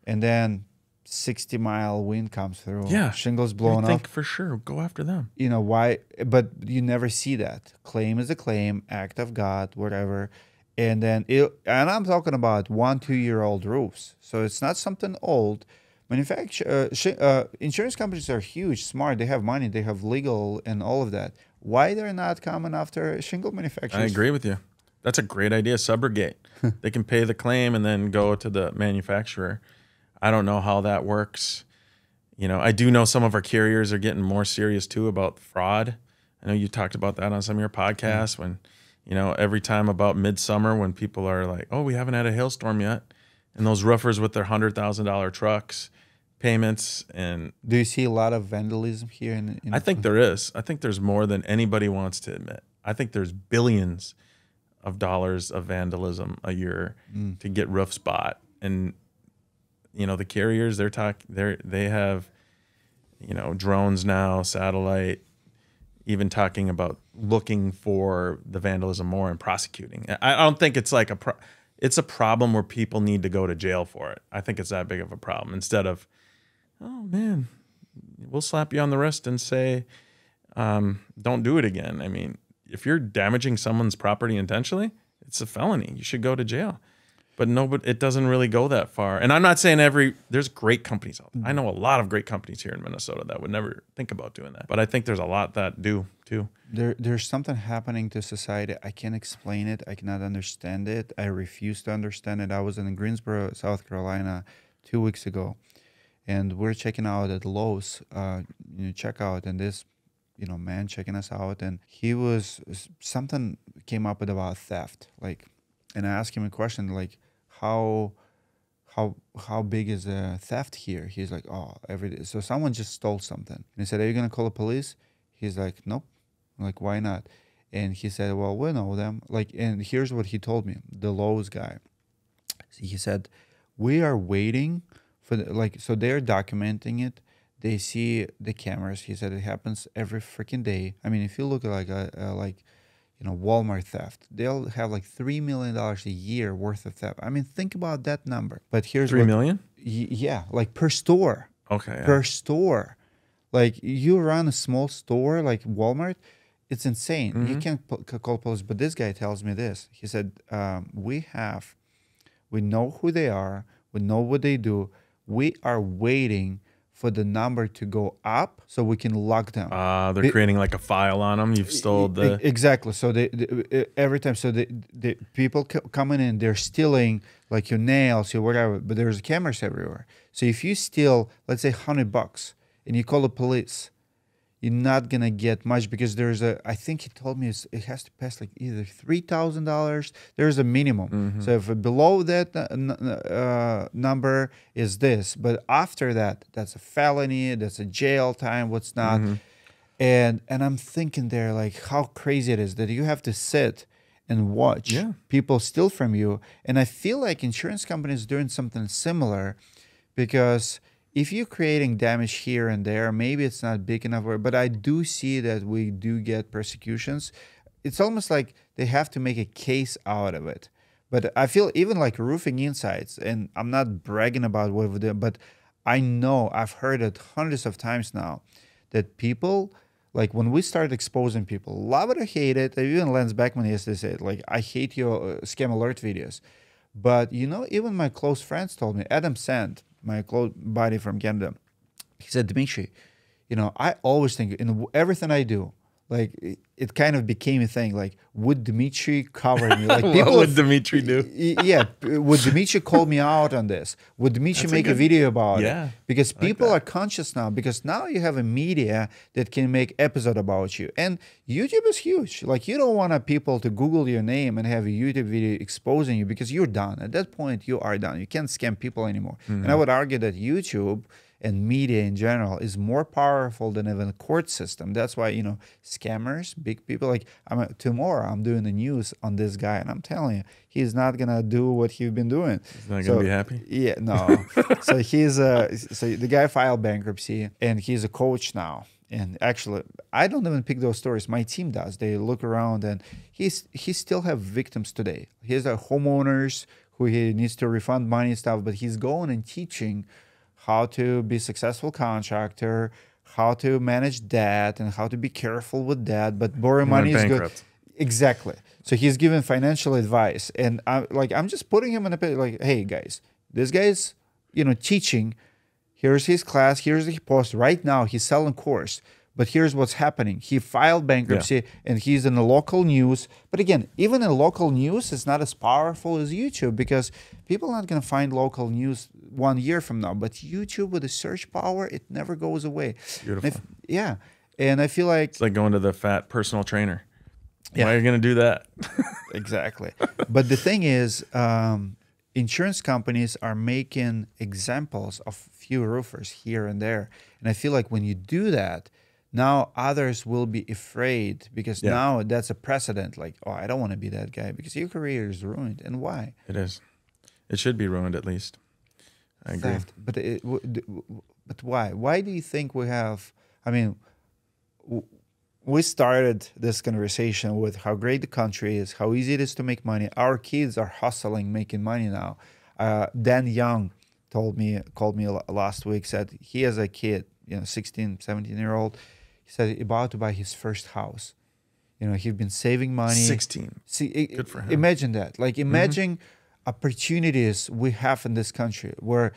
and then 60 mile wind comes through. Yeah. shingles I blown think up for sure go after them. you know why but you never see that claim is a claim act of god whatever and then it and i'm talking about one two year old roofs so it's not something old manufacture uh, uh, insurance companies are huge smart they have money they have legal and all of that why they're not coming after shingle manufacturers I agree with you. That's a great idea. Subrogate. they can pay the claim and then go to the manufacturer. I don't know how that works. You know, I do know some of our carriers are getting more serious too about fraud. I know you talked about that on some of your podcasts when, you know, every time about midsummer when people are like, "Oh, we haven't had a hailstorm yet," and those roofers with their hundred thousand dollar trucks, payments, and do you see a lot of vandalism here in, in I think there is. I think there's more than anybody wants to admit. I think there's billions of dollars of vandalism a year mm. to get roof spot, and you know the carriers they're talking they're they have you know drones now, satellite, even talking about looking for the vandalism more and prosecuting. I, I don't think it's like a pro- it's a problem where people need to go to jail for it. I think it's that big of a problem instead of oh man, we'll slap you on the wrist and say um, don't do it again. I mean, if you're damaging someone's property intentionally, it's a felony. You should go to jail. But no, but it doesn't really go that far. And I'm not saying every there's great companies out there. I know a lot of great companies here in Minnesota that would never think about doing that. But I think there's a lot that do too. There, there's something happening to society. I can't explain it. I cannot understand it. I refuse to understand it. I was in Greensboro, South Carolina, two weeks ago, and we're checking out at Lowe's, uh, you know, checkout, and this, you know, man checking us out, and he was something came up with about theft, like, and I asked him a question like, how how how big is the theft here? He's like, oh, every day. So someone just stole something. And he said, are you gonna call the police? He's like, nope. I'm like, why not? And he said, well, we know them. Like, and here's what he told me, the Lowe's guy. He said, we are waiting for the, like, so they're documenting it. They see the cameras. He said it happens every freaking day. I mean, if you look at like a, a like you know Walmart theft. They'll have like three million dollars a year worth of theft. I mean, think about that number. But here's Three what, million? yeah, like per store, Okay. yeah. per store. Like you run a small store like Walmart, it's insane. Mm-hmm. You can't call police. But this guy tells me this. He said, um, "We have, we know who they are. We know what they do. We are waiting." For the number to go up, so we can lock them. Uh, they're Be- creating like a file on them. You've stole the. exactly. So they, they- every time, so the the people coming in, they're stealing like your nails, your whatever. But there's cameras everywhere. So if you steal, let's say, hundred bucks, and you call the police, you're not gonna get much because there's a. I think he told me it's, it has to pass like either three thousand dollars. There's a minimum. So if below that uh, uh, number is this, but after that, that's a felony. That's a jail time. What's not? and and i'm thinking there like how crazy it is that you have to sit and watch Yeah. people steal from you and i feel like insurance companies doing something similar because if you're creating damage here and there maybe it's not big enough but i do see that we do get persecutions it's almost like they have to make a case out of it but i feel even like roofing insights and i'm not bragging about what we do but i know i've heard it hundreds of times now that people like when we started exposing people, love it or hate it. Even Lance Beckman yesterday said, like, I hate your uh, scam alert videos. But you know, even my close friends told me, Adam Sand, my close buddy from Canada, he said, Dmitry, you know, I always think in everything I do, like it, it kind of became a thing. Like, would Dmitry cover me? Like what people would Dmitry do? Yeah would Dmitry call me out on this? Would Dmitry That's make a, good- video about Yeah, it because people are conscious now because now you have a media that can make episode about you. And youtube is huge. Like you don't want people to google your name and have a youtube video exposing you because you're done. At that point you are done. You can't scam people anymore. And i mm-hmm. would argue that youtube and media in general is more powerful than even a court system. That's why you know scammers, big people like I'm a, tomorrow. I'm doing the news on this guy, and I'm telling you, he's not gonna do what he's been doing. He's not gonna be happy? Yeah, no. so he's uh so the guy filed bankruptcy, and he's a coach now. And actually, I don't even pick those stories. My team does. They look around, and he's he still have victims today. He's a homeowners who he needs to refund money and stuff, but he's going and teaching how to be successful contractor, how to manage debt, and how to be careful with debt. But borrowing went money is good. Exactly. So he's giving financial advice, and I'm like I'm just putting him in a bit like, hey guys, this guy's you know teaching. Here's his class. Here's the post. Right now, he's selling course. But here's what's happening. He filed bankruptcy and he's in the local news. But again, even in local news, it's not as powerful as YouTube because people are not going to find local news one year from now. But YouTube with the search power, it never goes away. And if- Beautiful. yeah. And I feel like It's like going to the fat personal trainer. Yeah. Why are you gonna do that? exactly. but the thing is, um, insurance companies are making examples of few roofers here and there, and I feel like when you do that, now others will be afraid because Yeah. now that's a precedent. Like, oh, I don't want to be that guy because your career is ruined, and why? it is. It should be ruined at least. I agree. Theft. But it, w- d- w- but why? Why do you think we have? I mean, we started this conversation with how great the country is, how easy it is to make money. Our kids are hustling, making money now. Uh, Dan Young told me, called me last week, said he has a kid, you know, 16, 17 year old. Said about to buy his first house. You know, he'd been saving money. 16. See, i- Good for him. imagine that. Like, mm-hmm. imagine opportunities we have in this country where,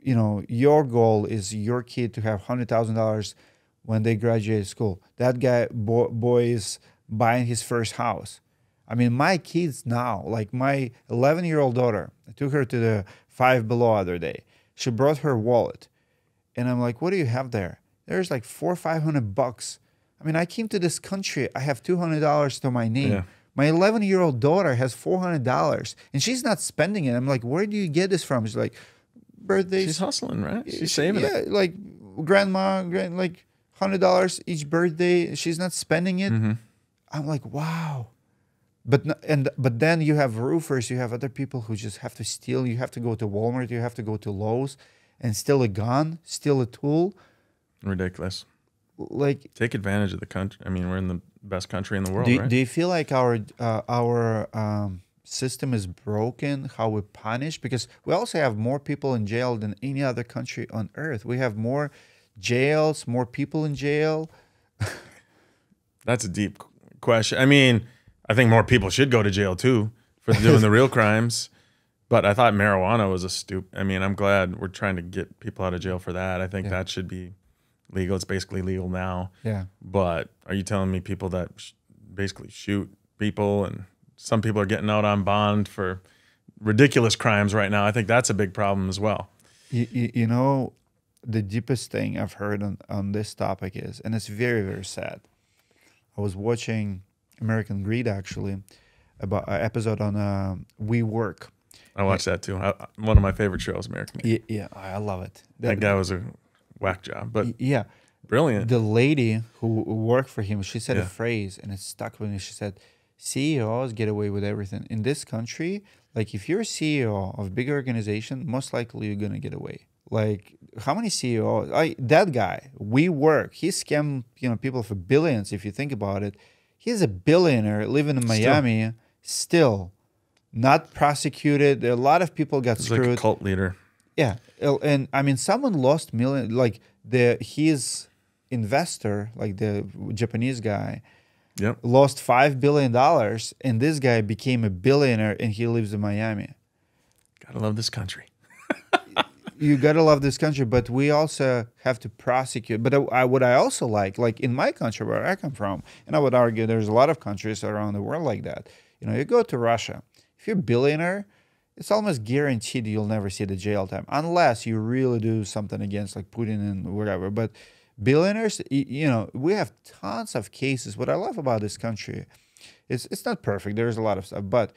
you know, your goal is your kid to have hundred thousand dollars when they graduate school. That guy boy, boy is buying his first house. I mean, my kids now, like my 11 year old daughter, I took her to the Five Below other day. She brought her wallet, and I'm like, "What do you have there?" There's like four, or five hundred bucks. I mean, I came to this country. I have two hundred dollars to my name. Yeah. My 11 year old daughter has four hundred dollars, and she's not spending it. I'm like, "Where do you get this from?" She's like, "Birthdays." She's hustling, right? She's She- saving yeah, it. like grandma, grand, like hundred dollars each birthday. She's not spending it. Mm-hmm. I'm like, wow. But and but then you have roofers, you have other people who just have to steal. You have to go to Walmart, you have to go to Lowe's, and steal a gun, steal a tool. Ridiculous. Like, Take advantage of the country. I mean, we're in the best country in the world, do, right? do you feel like our uh, our um, system is broken? How we punish? Because we also have more people in jail than any other country on earth. We have more jails, more people in jail. That's a deep question. I mean, I think more people should go to jail too for doing the real crimes. But I thought marijuana was a stupid. I mean, I'm glad we're trying to get people out of jail for that. I think Yeah. that should be legal. It's basically legal now. Yeah. But are you telling me people that sh- basically shoot people and some people are getting out on bond for ridiculous crimes right now? I think that's a big problem as well. You, you, you know, the deepest thing I've heard on, on this topic is, and it's very, very sad. I was watching American Greed actually, about an episode on uh, WeWork. I watched that too. I, one of my favorite shows, American. Yeah, yeah I love it. That guy was a whack job, but yeah, brilliant. the lady who worked for him, she said Yeah. a phrase and it stuck with me. She said, CEOs get away with everything. In this country, like if you're a CEO of a big organization, most likely you're gonna get away. Like how many CEOs? I that guy, WeWork. He scammed you know people for billions. If you think about it, he's a billionaire living in Still. Miami, still not prosecuted. A lot of people got He's screwed. like a cult leader. Yeah, and I mean, someone lost million. Like the his investor, like the Japanese guy, Yep. lost five billion dollars, and this guy became a billionaire, and he lives in Miami. Gotta love this country. You gotta love this country, but we also have to prosecute. But I, I, what I also like, like in my country where I come from, and I would argue there's a lot of countries around the world like that. You know, you go to Russia, if you're a billionaire, it's almost guaranteed you'll never see the jail time unless you really do something against like Putin and whatever. But billionaires, you know, we have tons of cases. What I love about this country, it's it's not perfect. There's a lot of stuff, but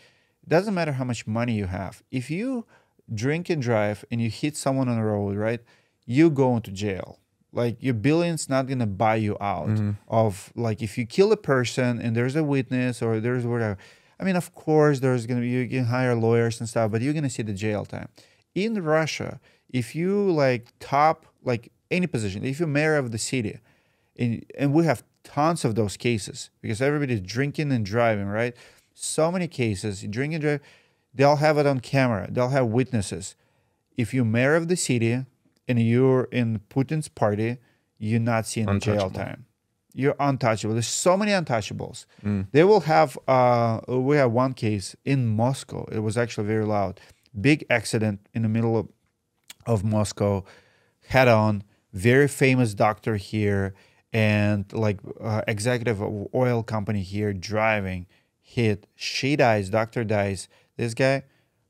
it doesn't matter how much money you have. If you drink and drive and you hit someone on the road, right? You go into jail. Like your billions not gonna buy you out mm-hmm. of like if you kill a person and there's a witness or there's whatever. I mean, of course, there's gonna be you can hire lawyers and stuff, but you're gonna see the jail time. In Russia, if you like top like any position, if you're mayor of the city, and, and we have tons of those cases because everybody's drinking and driving, right? So many cases, you drink and drive, they'll have it on camera, they'll have witnesses. If you're mayor of the city and you're in Putin's party, you're not seeing jail time. You're untouchable. There's so many untouchables. They will have. Uh, we have one case in Moscow. It was actually very loud. Big accident in the middle of of Moscow, head on. Very famous doctor here and like uh, executive of oil company here driving, hit. She dies. Doctor dies. This guy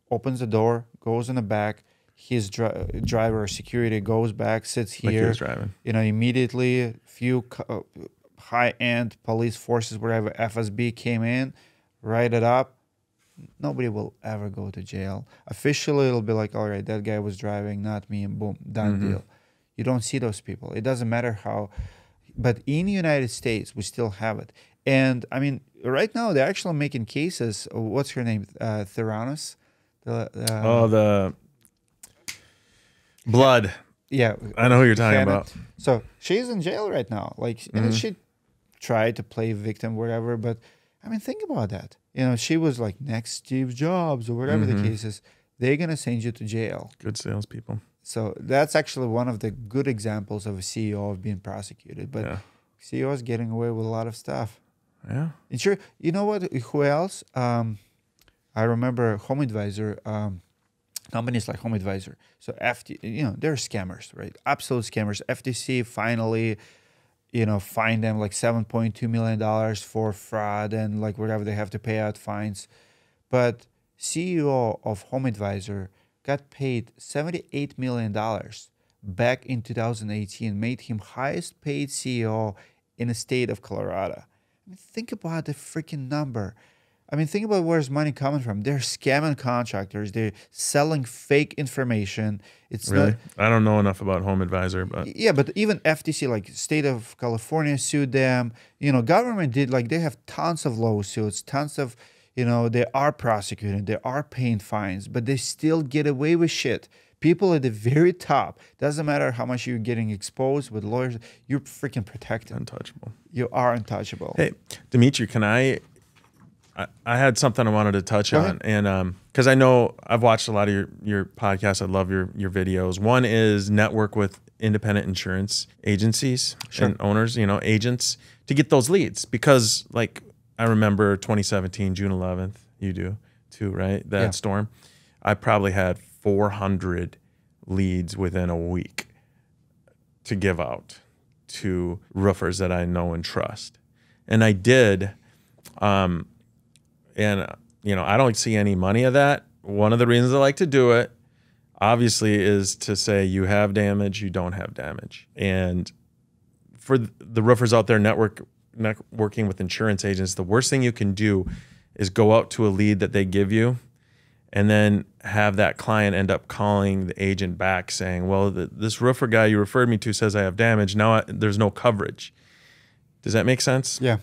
opens the door, goes in the back. His dri- driver security goes back, sits Like he here. driving. You know, immediately few co- high end police forces, whatever FSB came in, write it up nobody will ever go to jail. Officially, it'll be like, all right, that guy was driving, not me, and boom, done Mhm. deal. You don't see those people. It doesn't matter how, but in the United States, we still have it. And I mean, right now they're actually making cases. What's her name? Uh, Theranos. The, uh, oh, the blood. yeah. I know who you're talking Hannah. about. So she's in jail right now. Like, and Mhm. she tried to play victim, whatever. But I mean, think about that. You know, she was like next Steve Jobs or whatever the case is. They're gonna send you to jail. Good salespeople. So that's actually one of the good examples of a CEO of being prosecuted. But yeah. CEOs getting away with a lot of stuff. Yeah. And sure, You know what? Who else? Um, I remember HomeAdvisor. Um, companies like HomeAdvisor. So FT, you know, they're scammers, right? Absolute scammers. FTC finally, you know, fined them like seven point two million dollars for fraud and like whatever they have to pay out fines. But CEO of HomeAdvisor got paid seventy eight million dollars back in 2018, made him highest paid CEO in the state of Colorado. I mean, think about the freaking number. I mean, think about where's money coming from. They're scamming contractors. They're selling fake information. It's Really? not. I don't know enough about HomeAdvisor, but Yeah, but even FTC, like state of California, sued them. You know, government did like they have tons of lawsuits, tons of, you know, they are prosecuting, they are paying fines, but they still get away with shit. People at the very top, doesn't matter how much you're getting exposed with lawyers, you're freaking protected. untouchable. You are untouchable. Hey, Dmitry, can I? I, I had something I wanted to touch Go on, ahead. and um, because I know I've watched a lot of your your podcasts. I love your your videos. One is network with independent insurance agencies Sure. and owners, you know, agents to get those leads. Because like I remember 2017, June 11th, you do too, right? That Yeah. storm. I probably had 400 leads within a week to give out to roofers that I know and trust. And I did. Um, and, uh, you know, I don't see any money of that. One of the reasons I like to do it, obviously, is to say you have damage, you don't have damage. And for the roofers out there network networking with insurance agents, the worst thing you can do is go out to a lead that they give you and then have that client end up calling the agent back saying, "Well, the, this roofer guy you referred me to says I have damage. Now I, there's no coverage." Does that make sense? Yeah.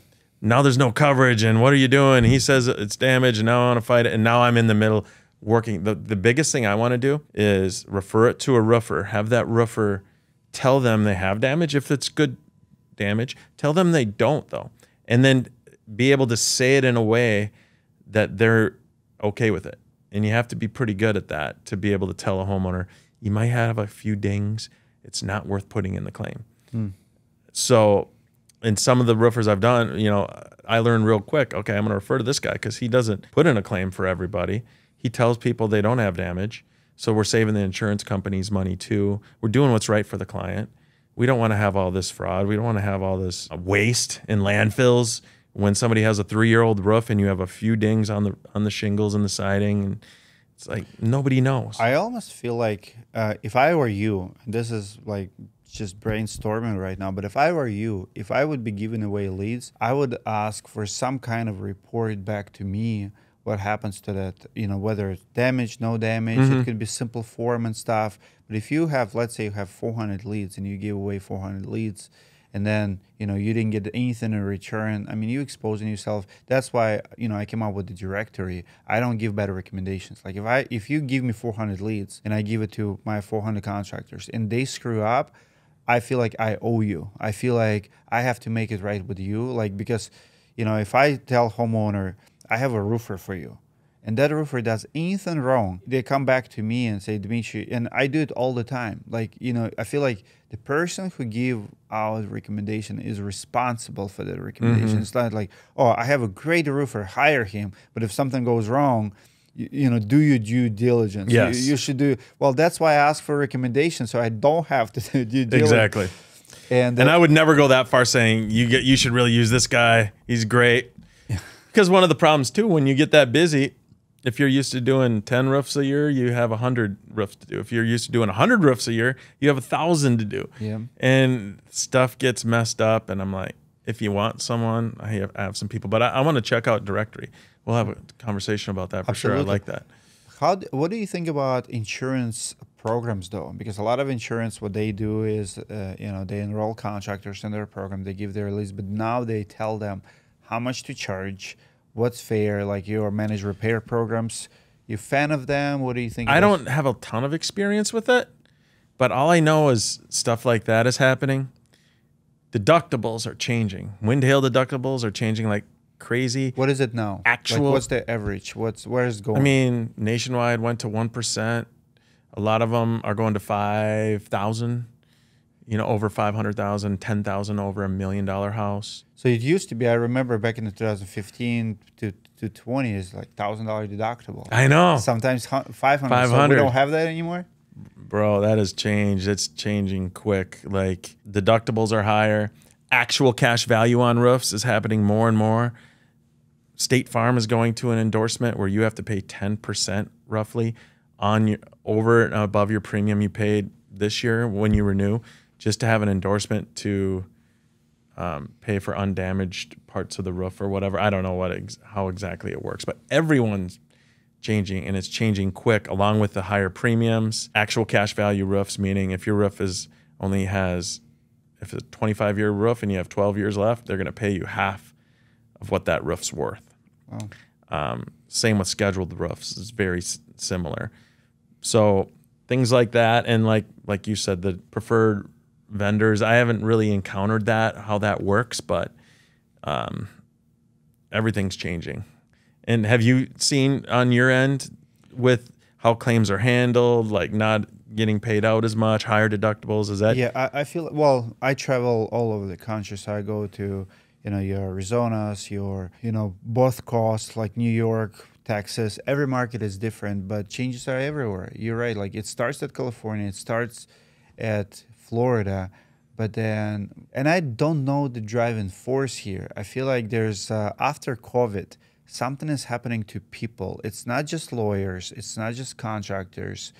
Now there's no coverage, and what are you doing? He says it's damage, and now I want to fight it, and now I'm in the middle working. The the biggest thing I want to do is refer it to a roofer. Have that roofer tell them they have damage if it's good damage. Tell them they don't though, and then be able to say it in a way that they're okay with it. And you have to be pretty good at that to be able to tell a homeowner you might have a few dings. It's not worth putting in the claim. Hmm. So, in some of the roofers I've done, you know, I learned real quick. Okay, I'm going to refer to this guy because he doesn't put in a claim for everybody. He tells people they don't have damage. So we're saving the insurance companies money too. We're doing what's right for the client. We don't want to have all this fraud. We don't want to have all this waste in landfills. When somebody has a three-year-old roof and you have a few dings on the on the shingles and the siding, and it's like nobody knows. I almost feel like uh, if I were you, this is like just brainstorming right now, but if I were you, if I would be giving away leads, I would ask for some kind of report back to me what happens to that, you know, whether it's damage, no damage, it mm-hmm. could be simple form and stuff. But if you have, let's say you have 400 leads and you give away 400 leads, and then you know you didn't get anything in return i mean you exposing yourself that's why you know i came up with the directory. I don't give better recommendations. Like if i if you give me 400 leads and i give it to my 400 contractors and they screw up i feel like i owe you i feel like i have to make it right with you like because you know if i tell homeowner i have a roofer for you and that roofer does anything wrong, they come back to me and say, Dmitry, and I do it all the time. Like, you know, I feel like the person who give out recommendation is responsible for the recommendation. Mm-hmm. It's not like, oh, I have a great roofer, hire him. But if something goes wrong, you, you know, do your due diligence. You- Yes. You, should do, well, that's why I ask for recommendations, So I don't have to do due diligence. exactly. And, And uh, I would never go that far saying you get you should really use this guy. He's great. Because one of the problems too, when you get that busy, if you're used to doing 10 roofs a year, you have 100 roofs to do. If you're used to doing 100 roofs a year, you have a 1,000 to do. Yeah. And stuff gets messed up. And I'm like, if you want someone, I have, I have some people, but I, I want to check out directory. We'll have a conversation about that for sure. I Absolutely. like that. How d what do you think about insurance programs though? Because a lot of insurance, what they do is, uh, you know, they enroll contractors in their program, they give their leads, but now they tell them how much to charge, what's fair. Like your managed repair programs, you fan of them? What do you think? I don't have a ton of experience with it, but all I know is stuff like that is happening. Deductibles are changing. Wind hail deductibles are changing like crazy. What is it now? Actual- Like, what's the average? What's where is it going? I mean, nationwide went to 1%. A lot of them are going to 5,000. you know, over 500,000, 10,000 over a million dollar house. So it used to be. I remember back in the 2015 to to 20 is like thousand dollar deductible. I know. Sometimes five hundred. So 500. we don't have that anymore. Bro, that has changed. It's changing quick. Like deductibles are higher. Actual cash value on roofs is happening more and more. State Farm is going to an endorsement where you have to pay 10% roughly on your over and above your premium you paid this year when you renew just to have an endorsement to um, pay for undamaged parts of the roof or whatever. I don't know what ex- how exactly it works, but everyone's changing and it's changing quick along with the higher premiums. Actual cash value roofs meaning if your roof is only has if it's a 25 year roof and you have 12 years left they're going to pay you half of what that roof's worth. Wow. um, same with scheduled roofs it's very s- similar. So things like that and like like you said the preferred vendors i haven't really encountered that how that works but um, everything's changing and have you seen on your end with how claims are handled, like not getting paid out as much, higher deductibles? Is that Yeah, I, I feel well. I travel all over the country, so I go to you know your Arizona's, your you know both coasts like New York, Texas. Every market is different, but changes are everywhere. You're right. Like it starts at California, it starts at Florida, but then and I don't know the driving force here. I feel like there's uh, after COVID. Something is happening to people. It's not just lawyers. It's not just contractors.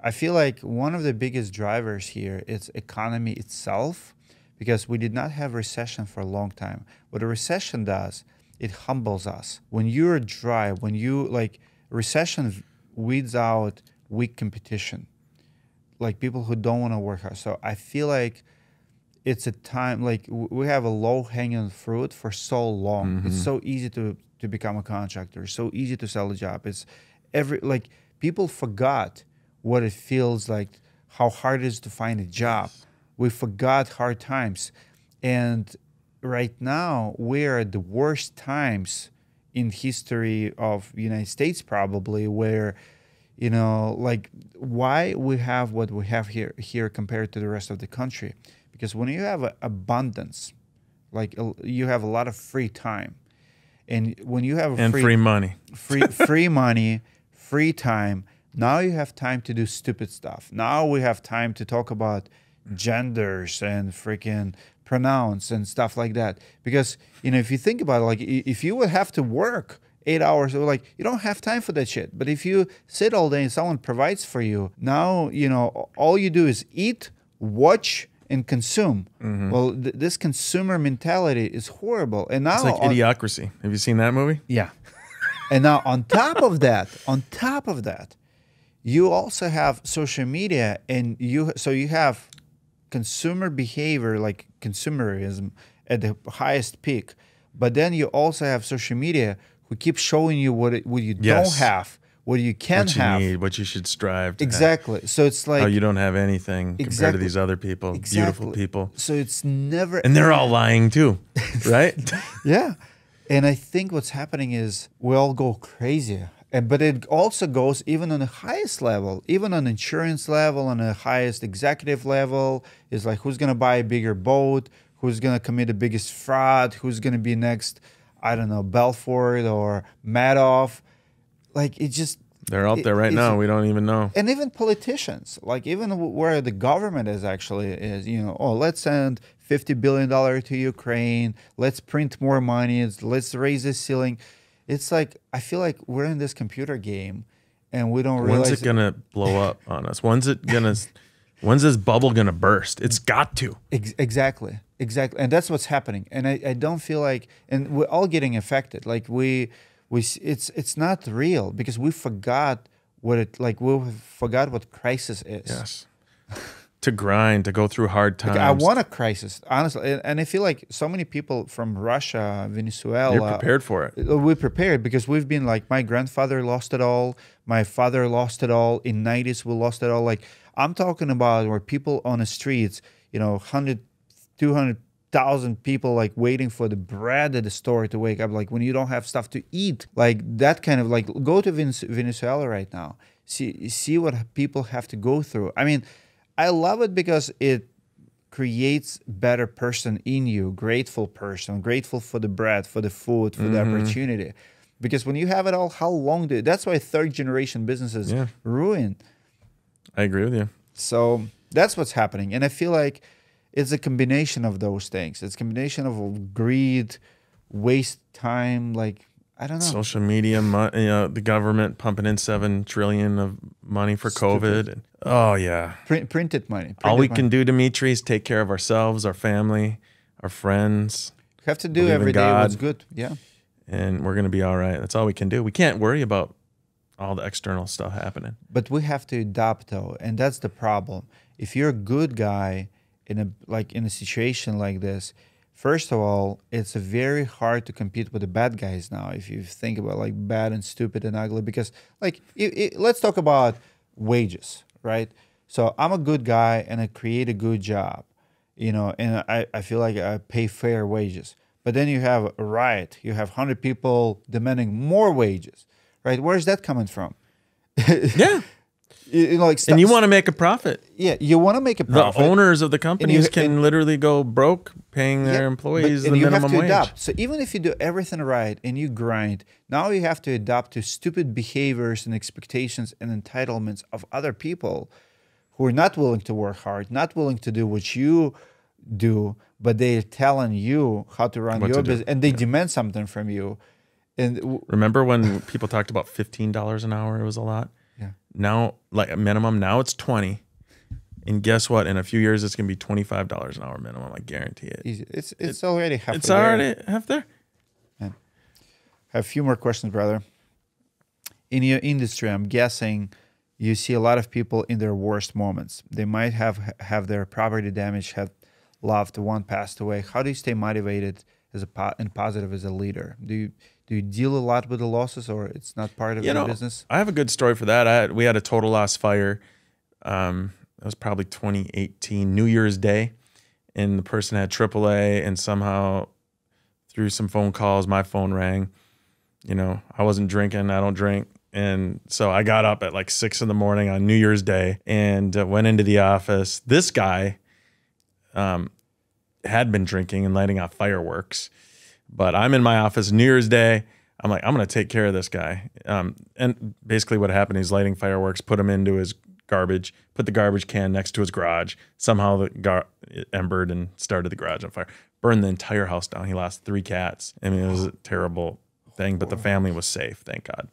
I feel like one of the biggest drivers here is economy itself, because we did not have recession for a long time. What a recession does, it humbles us. When you're dry, when you like recession weeds out weak competition, like people who don't want to work hard. So I feel like it's a time like we have a low hanging fruit for so long. It's mm-hmm. so easy to to become a contractor. So easy to sell a job. It's every like people forgot what it feels like, how hard it is to find a job. We forgot hard times, and right now we're at the worst times in history of United States probably where you know like why we have what we have here here compared to the rest of the country because when you have abundance like you have a lot of free time and when you have and free, money? free free money, free time. Now you have time to do stupid stuff. Now we have time to talk about genders and freaking pronouns and stuff like that. Because you know, if you think about it, like if you would have to work eight hours, or like you don't have time for that shit. But if you sit all day and someone provides for you, now you know all you do is eat, watch. And consume. Mm-hmm. Well, th- this consumer mentality is horrible. And now, It's like on- Idiocracy. Have you seen that movie? yeah. and now on top of that, on top of that, you also have social media and you so you have consumer behavior like consumerism at the highest peak. But then you also have social media who keep showing you what it, what you Yes. don't have, what you can what you have. need, what you should strive to have. Exactly. So it's like How you don't have anything compared to these other people, beautiful Exactly. people. so it's never And they're all lying too, right? Yeah. And I think what's happening is we all go crazy. And, but it also goes even on the highest level, even on insurance level, on the highest executive level, is like who's going to buy a bigger boat, who's going to commit the biggest fraud, who's going to be next, I don't know, Belfort or Madoff. Like it just. They're out it- there right now. We don't even know. and even politicians like even where the government is actually is you know oh let's send 50 billion dollar to ukraine let's print more money let's raise the ceiling it's like i feel like we're in this computer game and we don't realize When's it gonna blow up on us? When's it gonna? When's this bubble gonna burst? It's got to. Ex- exactly exactly and that's what's happening and I, I don't feel like and we're all getting affected like we we it's it's not real because we forgot what it like we forgot what crisis is Yes. to grind, to go through hard times. Like, I want a crisis, honestly, and, and I feel like so many people from Russia, Venezuela, You're prepared for it. uh, We're prepared because we've been like my grandfather lost it all, my father lost it all. In '90s, we lost it all. Like I'm talking about where people on the streets, you know, 100, 200,000 people like waiting for the bread at the store to wake up. Like when you don't have stuff to eat, like that kind of like go to Venezuela right now. See see what people have to go through. I mean, I love it because it creates better person in you, grateful person, grateful for the bread, for the food, for the mm-hmm. opportunity. Because when you have it all, how long do that's why third generation businesses Yeah. ruin. I agree with you. So that's what's happening. And I feel like it's a combination of those things. It's a combination of greed, waste time, like I don't know. Social media, mo- you know, the government pumping in seven trillion of money for COVID. And, oh yeah, Print, printed money. all we money. can do, Dmitry, is take care of ourselves, our family, our friends, You have to do believe every day what's good. Yeah. and we're gonna be all right. That's all we can do. We can't worry about all the external stuff happening. But we have to adapt though, and that's the problem. If you're a good guy in a like in a situation like this, first of all, it's very hard to compete with the bad guys now. If you think about like bad and stupid and ugly, because like i i let's talk about wages, right? So I'm a good guy and I create a good job, you know, and I, I feel like I pay fair wages. But then you have a riot, you have hundred people demanding more wages, right? Where's that coming from? Yeah, You- you know, like and you want to make a profit. yeah, you want to make a profit. The owners of the companies can and- literally go broke paying their Yeah, employees but- the and you minimum wage. adapt. So even if you do everything right and you grind, now you have to adapt to stupid behaviors and expectations and entitlements of other people who are not willing to work hard, not willing to do what you do, but they're telling you how to run What your to do. business and they demand something from you. And Remember when people talked about fifteen dollars an hour? It was a lot. Now, like a minimum, now it's twenty. And guess what? In a few years, it's gonna be twenty five dollars an hour minimum. I guarantee it. easy. it's it's already half. It's already half there. I have a few more questions, brother. In your industry, I'm guessing you see a lot of people in their worst moments. They might have have their property damaged, have loved one passed away. How do you stay motivated as a po- and positive as a leader? Do you do you deal a lot with the losses, or it's not part of You your know, business? I have a good story for that. I had, we had a total loss fire. Um, it was probably 2018 New Year's Day, and the person had AAA, and somehow through some phone calls, my phone rang. You know, I wasn't drinking. I don't drink. And so I got up at like six in the morning on New Year's Day and uh, went into the office. This guy um, had been drinking and lighting off fireworks. But I'm in my office New Year's Day. I'm like, I'm gonna take care of this guy. Um, and basically, what happened? He's lighting fireworks, put them into his garbage, put the garbage can next to his garage. Somehow the gar- embered and started the garage on fire. Burned the entire house down. He lost three cats. I mean, it was a terrible thing, but the family was safe, thank God.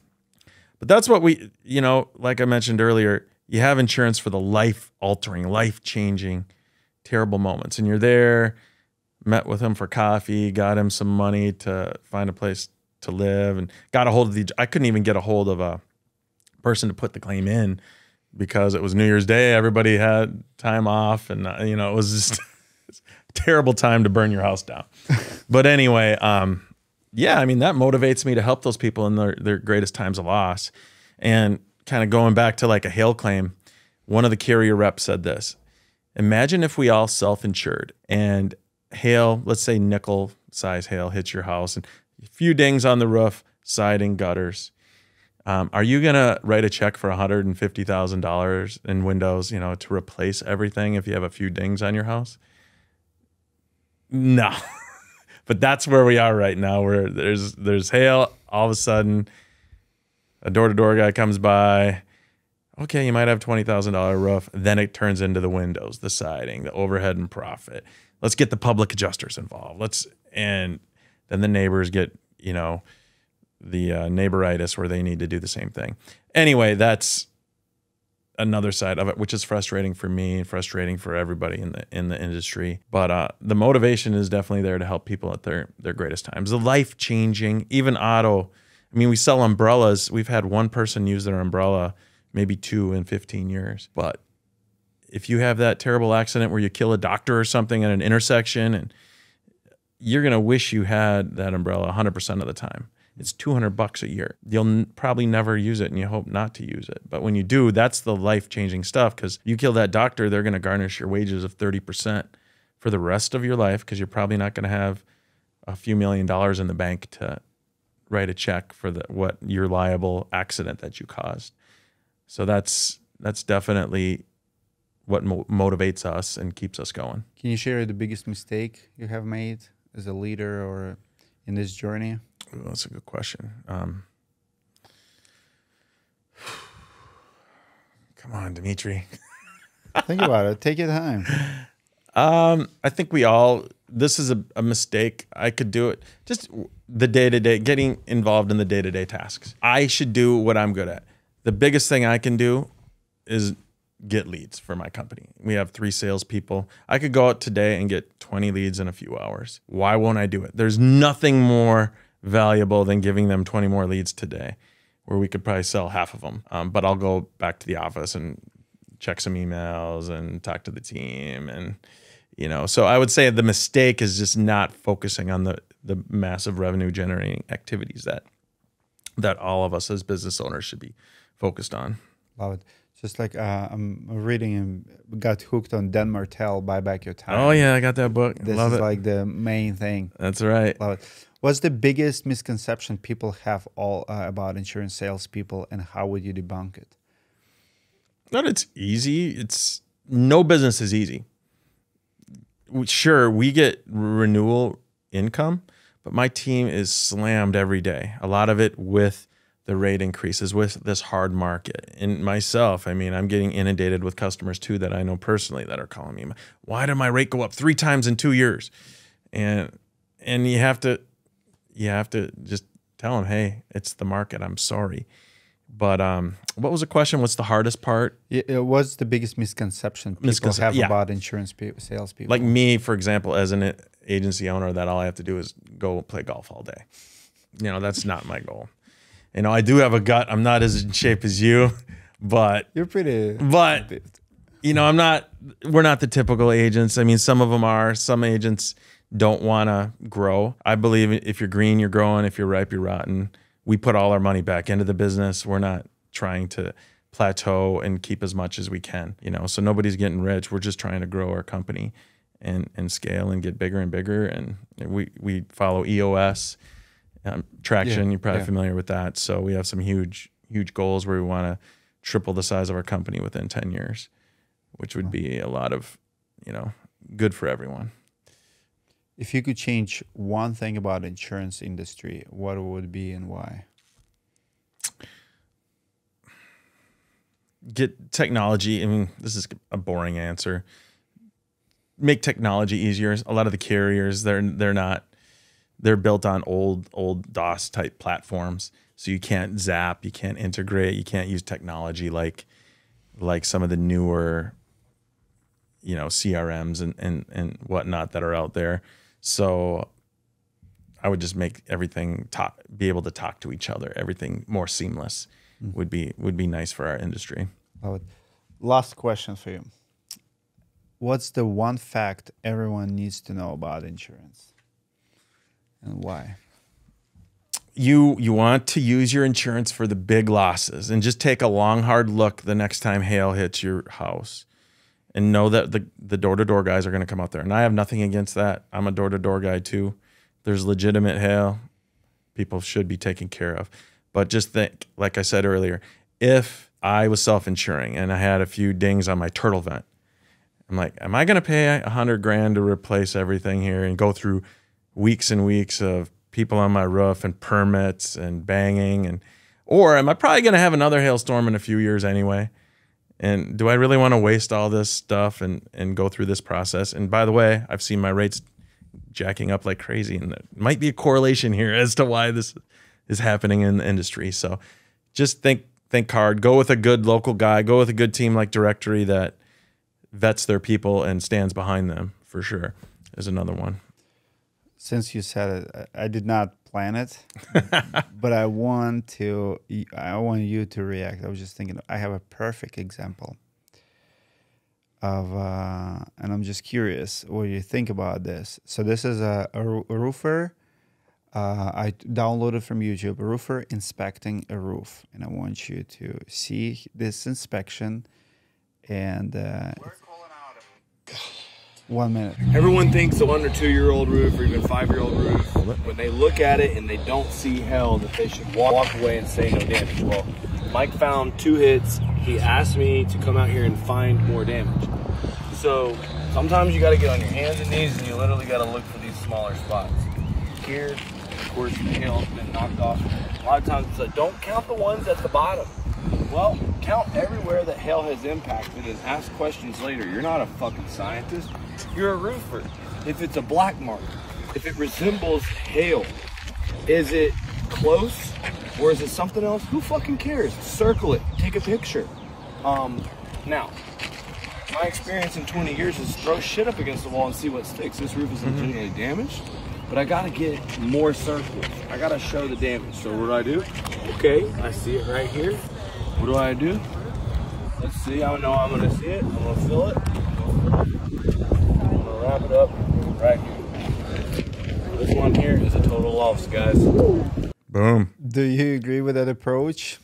But that's what we, you know, like I mentioned earlier, you have insurance for the life altering, life changing, terrible moments. And you're there, met with him for coffee, got him some money to find a place to live, and got a hold of the, I couldn't even get a hold of a person to put the claim in because it was New Year's Day. Everybody had time off, and, uh, you know, it was just a terrible time to burn your house down. but anyway, um, yeah, I mean that motivates me to help those people in their their greatest times of loss. And kind of going back to like a hail claim, one of the carrier reps said this: Imagine if we all self-insured and hail, let's say nickel size hail hits your house and a few dings on the roof, siding, gutters. Um, are you gonna write a check for one hundred and fifty thousand dollars in windows, you know, to replace everything if you have a few dings on your house? No. but that's where we are right now where there's there's hail all of a sudden a door-to-door guy comes by okay you might have $20000 roof then it turns into the windows the siding the overhead and profit let's get the public adjusters involved let's and then the neighbors get you know the uh, neighboritis where they need to do the same thing anyway that's another side of it, which is frustrating for me and frustrating for everybody in the in the industry. But uh, the motivation is definitely there to help people at their their greatest times. The life changing, even auto. I mean, we sell umbrellas. We've had one person use their umbrella, maybe two in 15 years. But if you have that terrible accident where you kill a doctor or something at an intersection, and you're gonna wish you had that umbrella 100% of the time. It's 200 bucks a year. You'll probably never use it and you hope not to use it. But when you do, that's the life changing stuff because you kill that doctor, they're going to garnish your wages of 30% for the rest of your life because you're probably not going to have a few million dollars in the bank to write a check for the what your liable accident that you caused. So that's that's definitely what mo- motivates us and keeps us going. Can you share the biggest mistake you have made as a leader or in this journey? Ooh, that's a good question. Um, come on, Dmitry. Think about it. Take your time. Um, I think we all. This is a, a mistake. I could do it. Just the day to day, getting involved in the day to day tasks. I should do what I'm good at. The biggest thing I can do is get leads for my company. We have three salespeople. I could go out today and get 20 leads in a few hours. Why won't I do it? There's nothing more valuable than giving them 20 more leads today, where we could probably sell half of them. Um, but I'll go back to the office and check some emails and talk to the team and you know so i would say the mistake is just not focusing on the the massive revenue generating activities that that all of us as business owners should be focused on Love it. Just like uh, I'm reading and got hooked on Dan Martell, Buy Back Your Time. oh yeah i got that book This love is it like the main thing. that's right Love it. What's the biggest misconception people have all uh, about insurance salespeople, and how would you debunk it? Not it's easy. It's no business is easy. Sure, we get renewal income, but my team is slammed every day. A lot of it with the rate increases with this hard market. And myself, I mean, I'm getting inundated with customers too that I know personally that are calling me, "Why did my rate go up 3 times in 2 years?" And and you have to you have to just tell them, "Hey, it's the market. I'm sorry." But um, what was the question? What's the hardest part? It was the biggest misconception people Misconce- have yeah. about insurance pe- salespeople? Like me, for example, as an agency owner, that all I have to do is go play golf all day. You know, that's not my goal. You know, I do have a gut. I'm not as in shape as you, but you're pretty. but you know, I'm not. We're not the typical agents. I mean, some of them are. Some agents don't want to grow. I believe if you're green, you're growing. If you're ripe, you're rotten. We put all our money back into the business. We're not trying to plateau and keep as much as we can. You know, so nobody's getting rich. We're just trying to grow our company and and scale and get bigger and bigger. And we we follow EOS um, traction. Yeah, you're probably yeah. familiar with that. So we have some huge huge goals where we want to triple the size of our company within 10 years, which would be a lot of, you know, good for everyone. If you could change one thing about insurance industry, what would it be and why? Get technology. I mean, this is a boring answer. Make technology easier. A lot of the carriers, they're they're not they're built on old old DOS type platforms. So you can't zap, you can't integrate, you can't use technology like like some of the newer you know CRMs and and and whatnot that are out there. So I would just make everything talk, be able to talk to each other. Everything more seamless mm. would be would be nice for our industry. Last question for you. What's the one fact everyone needs to know about insurance? And why? You you want to use your insurance for the big losses and just take a long hard look the next time hail hits your house. And know that the the door to door guys are going to come out there. And I have nothing against that. I'm a door to door guy too. There's legitimate hail. People should be taken care of. But just think, like I said earlier, if I was self insuring and I had a few dings on my turtle vent, I'm like, am I going to pay a hundred grand to replace everything here and go through weeks and weeks of people on my roof and permits and banging and, or am I probably going to have another hailstorm in a few years anyway? And do I really want to waste all this stuff and and go through this process? And by the way, I've seen my rates jacking up like crazy, and there might be a correlation here as to why this is happening in the industry. So just think think hard. Go with a good local guy. Go with a good team like Directorii that vets their people and stands behind them for sure. Is another one. Since you said it, I I did not plan it, but I want to. I want you to react. I was just thinking. I have a perfect example of, uh, and I'm just curious what you think about this. So this is a, a a roofer. Uh, I downloaded from YouTube a roofer inspecting a roof, and I want you to see this inspection. And uh, one minute. Everyone thinks a one or two year old roof or even five year old roof, when they look at it and they don't see hell, that they should walk, away and say no damage. Well, Mike found two hits. He asked me to come out here and find more damage. So sometimes you got to get on your hands and knees and you literally got to look for these smaller spots. Here, of course, the hail's been knocked off. A lot of times it's like, don't count the ones at the bottom. Well, count everywhere that hail has impacted and ask questions later. You're not a fucking scientist. You're a roofer. If it's a black mark, if it resembles hail, is it close or is it something else? Who fucking cares? Circle it. Take a picture. Um, now, my experience in 20 years is throw shit up against the wall and see what sticks. This roof is legitimately damaged, but I gotta get more circles. I gotta show the damage. So what do I do? Okay, I see it right here. What do I do? Let's see. I know I'm gonna see it. I'm gonna fill it. I'm gonna wrap it up right here. This one here is a total loss, guys. Boom. Do you agree with that approach?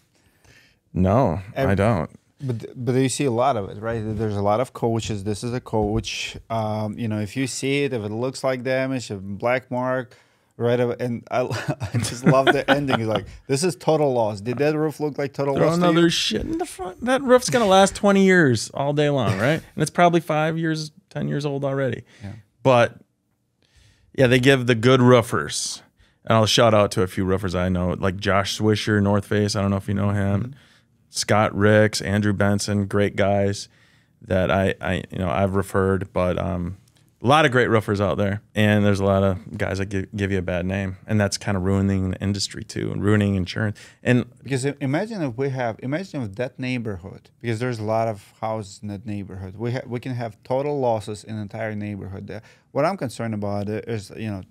No, Ev- I don't. But but you see a lot of it, right? There's a lot of coaches. This is a coach. Um, you know, if you see it, if it looks like damage, a black mark, right? of- And I, I just love the ending. It's like this is total loss. Did that roof look like total Throw loss? to another shit in the front. That roof's gonna last 20 years all day long, right? And it's probably five years, 10 years old already. Yeah. But yeah, they give the good roofers. And I'll shout out to a few roofers I know, like Josh Swisher, North Face. I don't know if you know him. Scott Ricks, Andrew Benson, great guys that I, I you know I've referred, but um, a lot of great roofers out there, and there's a lot of guys that give, give you a bad name, and that's kind of ruining the industry too, and ruining insurance. And Because imagine if we have, imagine if that neighborhood, because there's a lot of houses in that neighborhood, we ha- we can have total losses in the entire neighborhood. There, what I'm concerned about is you know,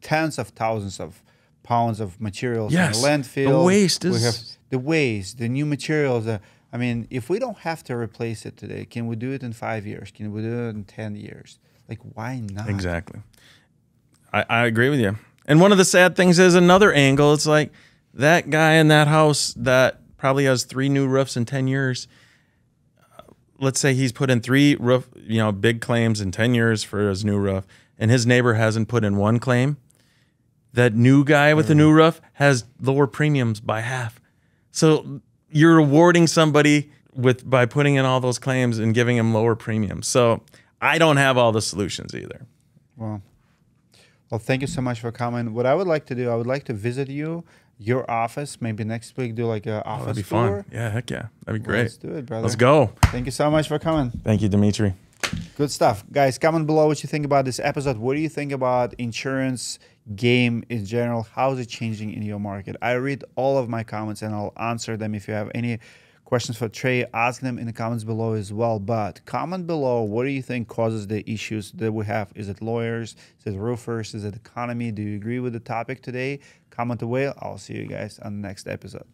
tens of thousands of pounds of materials Yes, in the the landfill. waste we is- have the waste, the new materials. Uh, I mean, if we don't have to replace it today, can we do it in five years? Can we do it in ten years? Like, why not? Exactly. I, I agree with you. And one of the sad things is another angle. It's like that guy in that house that probably has three new roofs in 10 years. uh, Let's say he's put in three roof, you know, big claims in 10 years for his new roof, and his neighbor hasn't put in one claim. That new guy with the new roof has lower premiums by half. So you're rewarding somebody with by putting in all those claims and giving him lower premiums. So I don't have all the solutions either. Well, well, thank you so much for coming. What I would like to do, I would like to visit you, your office, maybe next week, do like a office Oh, That'd be tour. fun. Yeah, heck yeah. That'd be great. Let's do it, brother. Let's go. Thank you so much for coming. Thank you, Dmitry. Good stuff, guys. Comment below what you think about this episode. What do you think about insurance game in general? How is it changing in your market? I read all of my comments and I'll answer them. If you have any questions for Trey, ask them in the comments below as well. But comment below what do you think causes the issues that we have? Is it lawyers? Is it roofers? Is it economy? Do you agree with the topic today? Comment away. I'll see you guys on the next episode.